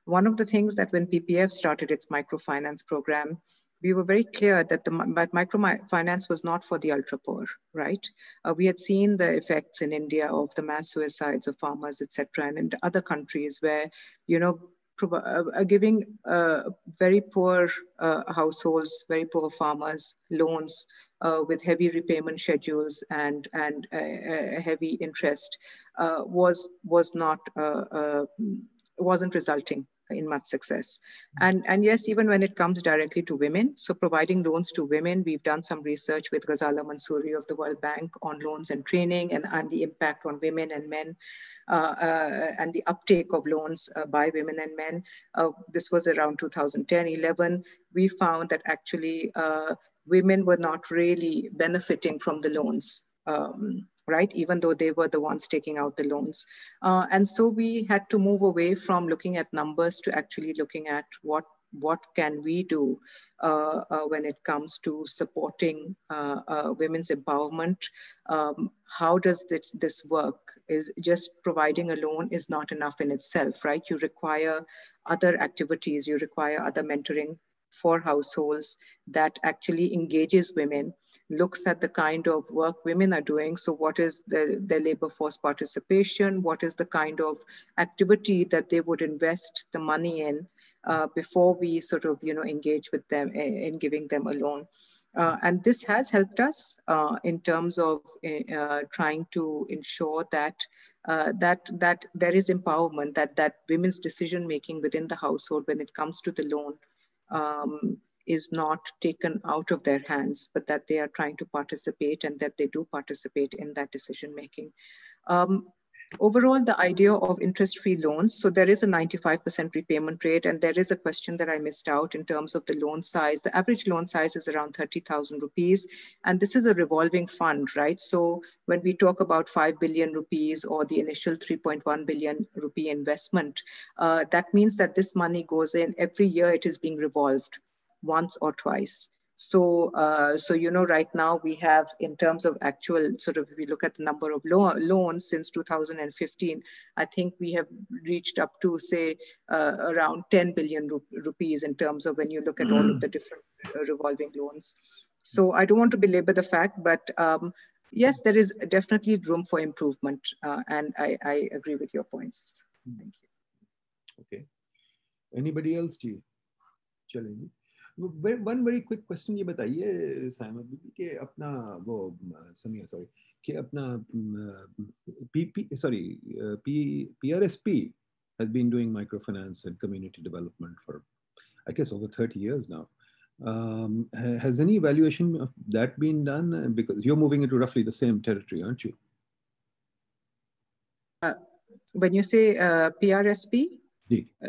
One of the things that when PPAF started its microfinance program, we were very clear that the but microfinance was not for the ultra poor, right? Uh, we had seen the effects in India of the mass suicides of farmers, etc., and in other countries where, you know, uh, giving uh, very poor uh, households, very poor farmers loans uh, with heavy repayment schedules and and uh, heavy interest uh, was was not uh, uh, wasn't resulting in much success. And, and yes, even when it comes directly to women, so providing loans to women, we've done some research with Ghazala Mansuri of the World Bank on loans and training and, and the impact on women and men uh, uh, and the uptake of loans uh, by women and men. Uh, this was around 2010, 11. We found that actually women were not really benefiting from the loans. Um, right? Even though they were the ones taking out the loans. Uh, and so we had to move away from looking at numbers to actually looking at what what can we do uh, uh, when it comes to supporting uh, uh women's empowerment? Um, how does this, this work? Is just providing a loan is not enough in itself, right? You require other activities, you require other mentoring for households that actually engages women, looks at the kind of work women are doing. So what is the, the labor force participation? What is the kind of activity that they would invest the money in uh, before we sort of, you know, engage with them in, in giving them a loan. Uh, and this has helped us uh, in terms of uh, trying to ensure that uh, that that there is empowerment, that that women's decision making within the household when it comes to the loan um, is not taken out of their hands, but that they are trying to participate and that they do participate in that decision making. Um, overall, the idea of interest-free loans, so there is a 95% repayment rate, and there is a question that I missed out in terms of the loan size. The average loan size is around 30,000 rupees, and this is a revolving fund, right? So when we talk about 5 billion rupees or the initial 3.1 billion rupee investment, uh, that means that this money goes in every year, it is being revolved once or twice. So, uh, so you know, right now we have, in terms of actual sort of, if we look at the number of lo loans since 2015, I think we have reached up to say uh, around 10 billion rupees in terms of when you look at all of the different uh, revolving loans. So I don't want to belabor the fact, but um, yes, there is definitely room for improvement, uh, and I, I, agree with your points. Thank you. Okay. Anybody else, Ji? Challenge. One very quick question ये बताइए Simon बीबी कि अपना वो Samiya sorry कि अपना P P sorry P पीआरएसपी has been doing microfinance and community development for I guess over 30 years now. Um, has any evaluation of that been done? Because you're moving into roughly the same territory, aren't you? Uh, when you say uh, PRSP, uh,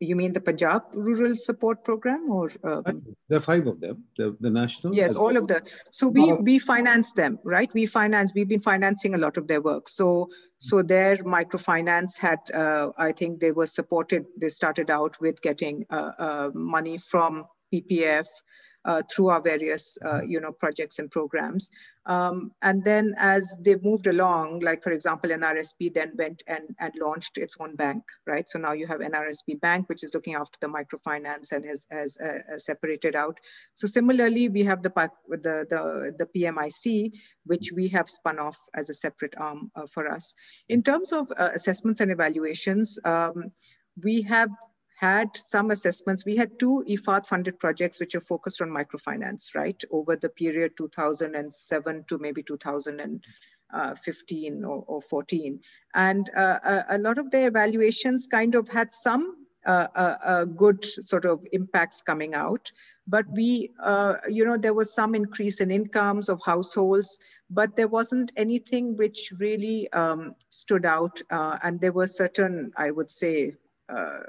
you mean the Punjab Rural Support Program, or um... there are five of them? The, the national. Yes, all of the. So we we finance them, right? We finance. We've been financing a lot of their work. So so their microfinance had, uh, I think, they were supported. They started out with getting uh, uh, money from PPF, uh, through our various uh, you know projects and programs. Um, and then as they moved along like for example nrsp then went and, and launched its own bank right? So now you have nrsp bank which is looking after the microfinance and has, has uh, uh separated out. So similarly we have the the the, the pmic which we have spun off as a separate arm uh, for us. In terms of uh, assessments and evaluations um, we have had some assessments. We had two IFAD funded projects which are focused on microfinance, right, over the period 2007 to maybe 2015 or, or 14. And uh, a, lot of the evaluations kind of had some uh, uh, uh good sort of impacts coming out. But we, uh, you know, there was some increase in incomes of households, but there wasn't anything which really um, stood out. Uh, and there were certain, I would say,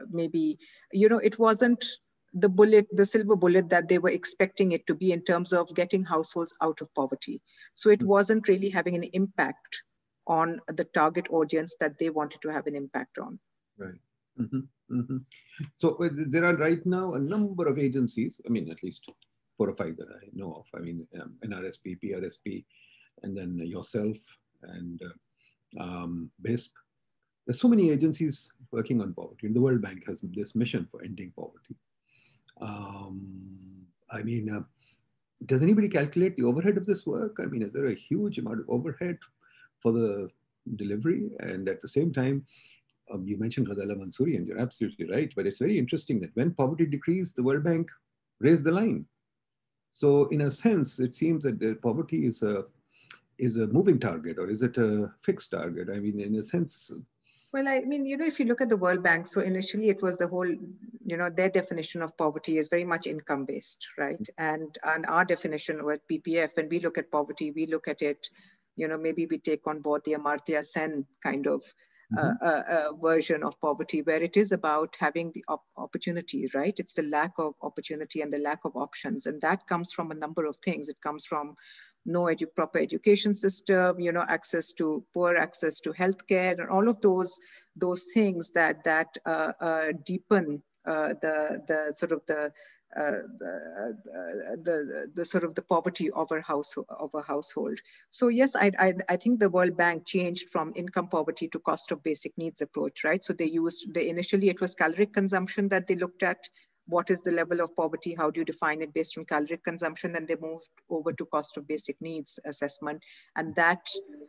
maybe, you know, it wasn't the bullet, the silver bullet that they were expecting it to be in terms of getting households out of poverty. So it wasn't really having an impact on the target audience that they wanted to have an impact on. Right. Mm -hmm. Mm -hmm. So uh, there are right now a number of agencies, I mean, at least four or five that I know of. I mean, um, NRSP, PRSP, and then yourself and uh, um, BISP there's so many agencies working on poverty, and the World Bank has this mission for ending poverty. Um, I mean, uh, does anybody calculate the overhead of this work? I mean, is there a huge amount of overhead for the delivery? And at the same time, um, you mentioned Ghazala Mansuri, and you're absolutely right. But it's very interesting that when poverty decreased, the World Bank raised the line. So in a sense, it seems that the poverty is a is a moving target or is it a fixed target? I mean, in a sense. Well, I mean, you know, if you look at the World Bank, so initially it was the whole, you know, their definition of poverty is very much income based, right? And and our definition with PPF, when we look at poverty, we look at it, you know, maybe we take on board the Amartya Sen kind of uh, mm-hmm. uh, uh, version of poverty, where it is about having the op- opportunity, right? It's the lack of opportunity and the lack of options, and that comes from a number of things. It comes from no edu- proper education system, you know, access to poor access to healthcare, and all of those those things that that uh, uh, deepen uh, the the sort of the uh, the, the, the, sort of the poverty of a household of a household. So yes, I, I, I think the World Bank changed from income poverty to cost of basic needs approach, right? So they used they initially it was caloric consumption that they looked at what is the level of poverty, how do you define it based on caloric consumption, and they moved over to cost of basic needs assessment, and that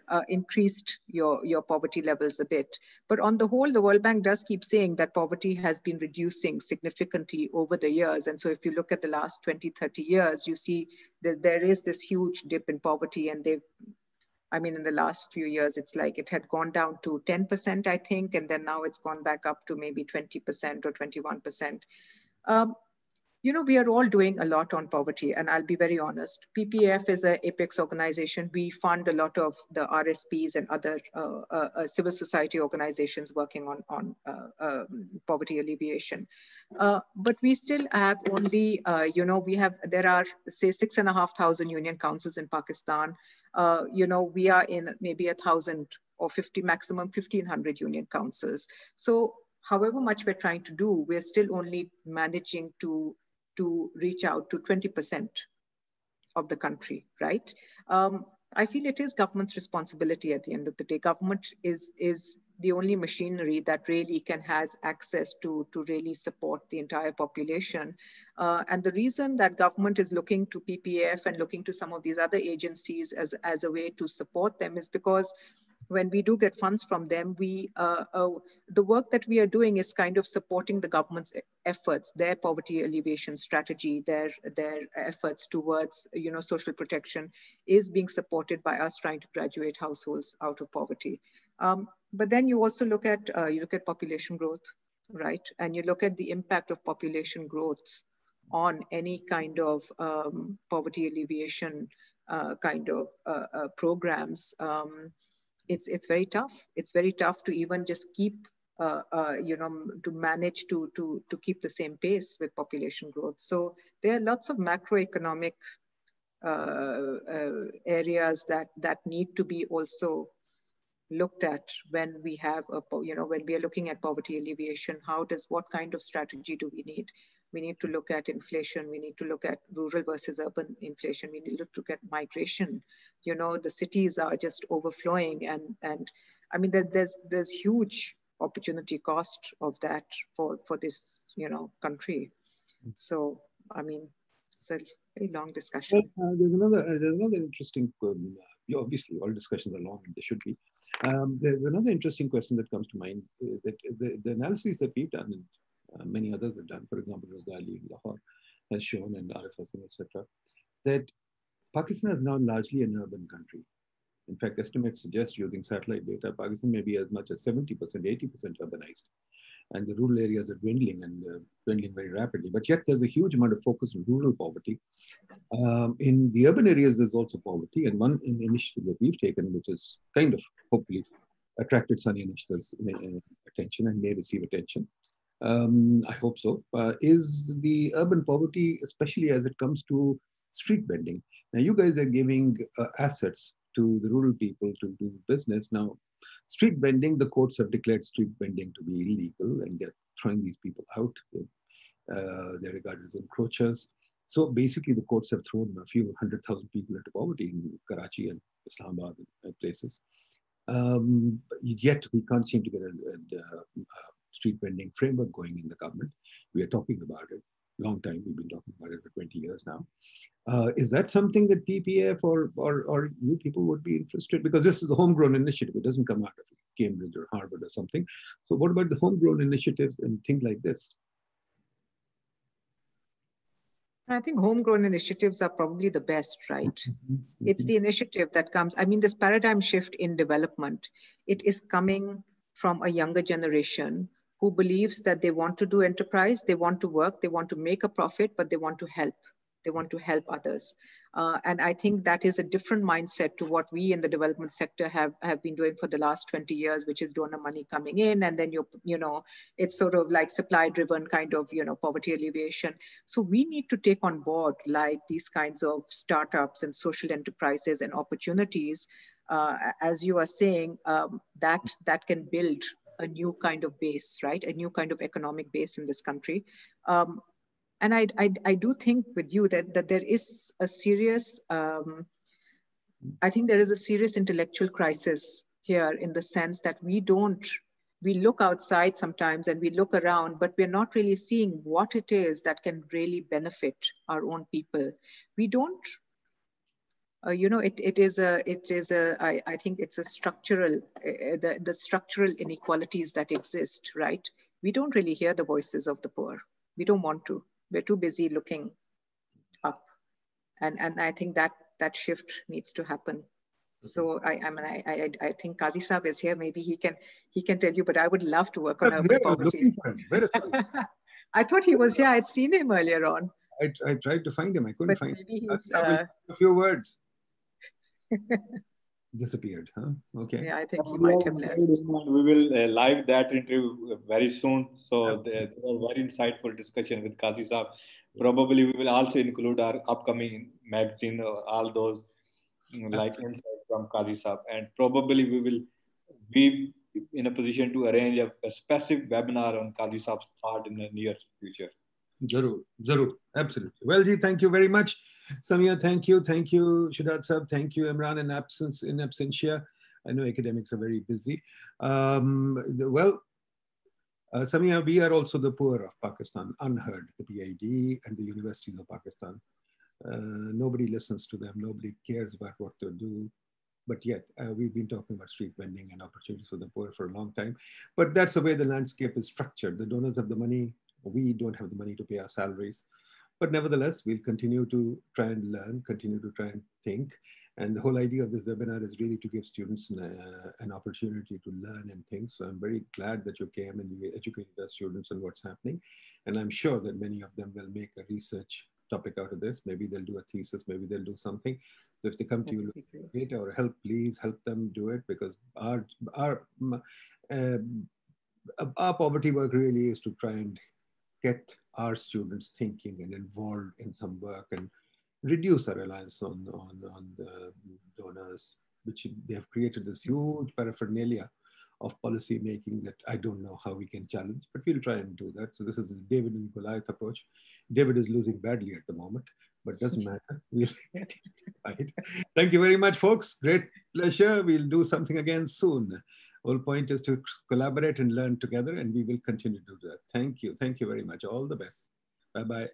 uh, increased your, your poverty levels a bit. But on the whole, the World Bank does keep saying that poverty has been reducing significantly over the years. And so if you look at the last 20, 30 years, you see that there is this huge dip in poverty and they've I mean, in the last few years, it's like it had gone down to 10%, I think, and then now it's gone back up to maybe 20% or 21%. Um, you know, we are all doing a lot on poverty, and I'll be very honest. PPF is an apex organization. We fund a lot of the RSPs and other uh, uh, uh, civil society organizations working on on uh, um, poverty alleviation. Uh, but we still have only, uh, you know, we have there are say six and a half thousand union councils in Pakistan. you know, we are in maybe a thousand or 50 maximum 1500 union councils. So however much we're trying to do, we're still only managing to, to reach out to 20% of the country, right? Um, I feel it is government's responsibility at the end of the day. Government is, is the only machinery that really can has access to, to really support the entire population. Uh, and the reason that government is looking to PPF and looking to some of these other agencies as, as a way to support them is because when we do get funds from them, we uh, uh, the work that we are doing is kind of supporting the government's efforts, their poverty alleviation strategy, their their efforts towards you know social protection is being supported by us trying to graduate households out of poverty. Um, but then you also look at uh, you look at population growth, right? And you look at the impact of population growth on any kind of um, poverty alleviation uh, kind of uh, uh, programs. Um, it's it's very tough. It's very tough to even just keep uh, uh, you know to manage to to to keep the same pace with population growth. So there are lots of macroeconomic uh, uh areas that that need to be also looked at when we have a you know when we are looking at poverty alleviation. How does what kind of strategy do we need? We need to look at inflation. We need to look at rural versus urban inflation. We need to look at migration. You know the cities are just overflowing and and i mean there, there's there's huge opportunity cost of that for for this you know country. So i mean it's a very long discussion. Well, uh, there's another uh, there's another interesting um, obviously all discussions are long. And they should be. Um, there's another interesting question that comes to mind uh, that the, the analysis that we've done and many others have done, for example, Ghazali in Lahore has shown, and Arif Hasan, etc., that Pakistan is now largely an urban country. In fact, estimates suggest using satellite data, Pakistan may be as much as 70%, 80% urbanized. And the rural areas are dwindling and uh, dwindling very rapidly. But yet there's a huge amount of focus on rural poverty. Um, in the urban areas, there's also poverty. And one initiative that we've taken, which is kind of hopefully attracted Sania Nishtar's uh, attention and may receive attention, um, I hope so, uh, is the urban poverty, especially as it comes to street vending. Now, you guys are giving uh, assets to the rural people to do business. Now, street vending, the courts have declared street vending to be illegal and they're throwing these people out. Uh, they're regarded as encroachers. So basically, the courts have thrown a few hundred thousand people into poverty in Karachi and Islamabad and places. Um, yet we can't seem to get a, a, a street vending framework going in the government. We are talking about it long time. We've been talking about it for 20 years now. Uh, is that something that PPF or, or, or you people would be interested? Because this is a homegrown initiative. It doesn't come out of Cambridge or Harvard or something. So what about the homegrown initiatives and things like this? I think homegrown initiatives are probably the best, right? Mm-hmm. It's the initiative that comes. I mean, this paradigm shift in development, it is coming from a younger generation who believes that they want to do enterprise, they want to work, they want to make a profit, but they want to help. They want to help others. Uh, and I think that is a different mindset to what we in the development sector have, have been doing for the last 20 years, which is donor money coming in. And then you you know, it's sort of like supply driven kind of, you know, poverty alleviation. So we need to take on board like these kinds of startups and social enterprises and opportunities, uh, as you are saying, um, that, that can build a new kind of base, right? A new kind of economic base in this country. Um, and I, I, I do think with you that, that there is a serious, um, I think there is a serious intellectual crisis here in the sense that we don't, we look outside sometimes and we look around, but we're not really seeing what it is that can really benefit our own people. We don't, uh, you know, it, it is a, it is a, I, I think it's a structural, uh, the, the structural inequalities that exist, right? We don't really hear the voices of the poor. We don't want to we're too busy looking up and and i think that that shift needs to happen so I, I mean, I, I, I think Qazi Saab is here. Maybe he can, he can tell you. But I would love to work on urban poverty. I thought he was here. I'd seen him earlier on. I, I tried to find him. I couldn't but find maybe him. He's, uh, a few words. Disappeared, huh? Okay. Yeah, I think he might have left. We will uh, live that interview very soon. So okay. there was very insightful discussion with Qazi Saab. Probably we will also include our upcoming magazine, uh, all those like insights from Qazi Saab. And probably we will be in a position to arrange a, a specific webinar on Qazi Saab's thought in the near future. Zarur, Zarur, absolutely. Well, Ji, thank you very much. Samia, thank you. Thank you, Shadad Sab. Thank you, Imran, in absence, in absentia. I know academics are very busy. Um, well, uh, Samia, we are also the poor of Pakistan, unheard, the PIDE and the universities of Pakistan. Uh, nobody listens to them. Nobody cares about what they do. But yet, uh, we've been talking about street vending and opportunities for the poor for a long time. But that's the way the landscape is structured. The donors have the money, we don't have the money to pay our salaries. But nevertheless, we'll continue to try and learn, continue to try and think. And the whole idea of this webinar is really to give students an, uh, an opportunity to learn and think. So I'm very glad that you came and you educated our students on what's happening. And I'm sure that many of them will make a research topic out of this. Maybe they'll do a thesis, maybe they'll do something. So if they come to you data or help, please help them do it because our, our, uh, our poverty work really is to try and get our students thinking and involved in some work and reduce our reliance on, on, on the donors, which they have created this huge paraphernalia of policy making that I don't know how we can challenge, but we'll try and do that. So this is the David and Goliath approach. David is losing badly at the moment, but doesn't matter. We'll get it right. Thank you very much, folks. Great pleasure. We'll do something again soon whole point is to collaborate and learn together and we will continue to do that. Thank you. Thank you very much. All the best. Bye-bye.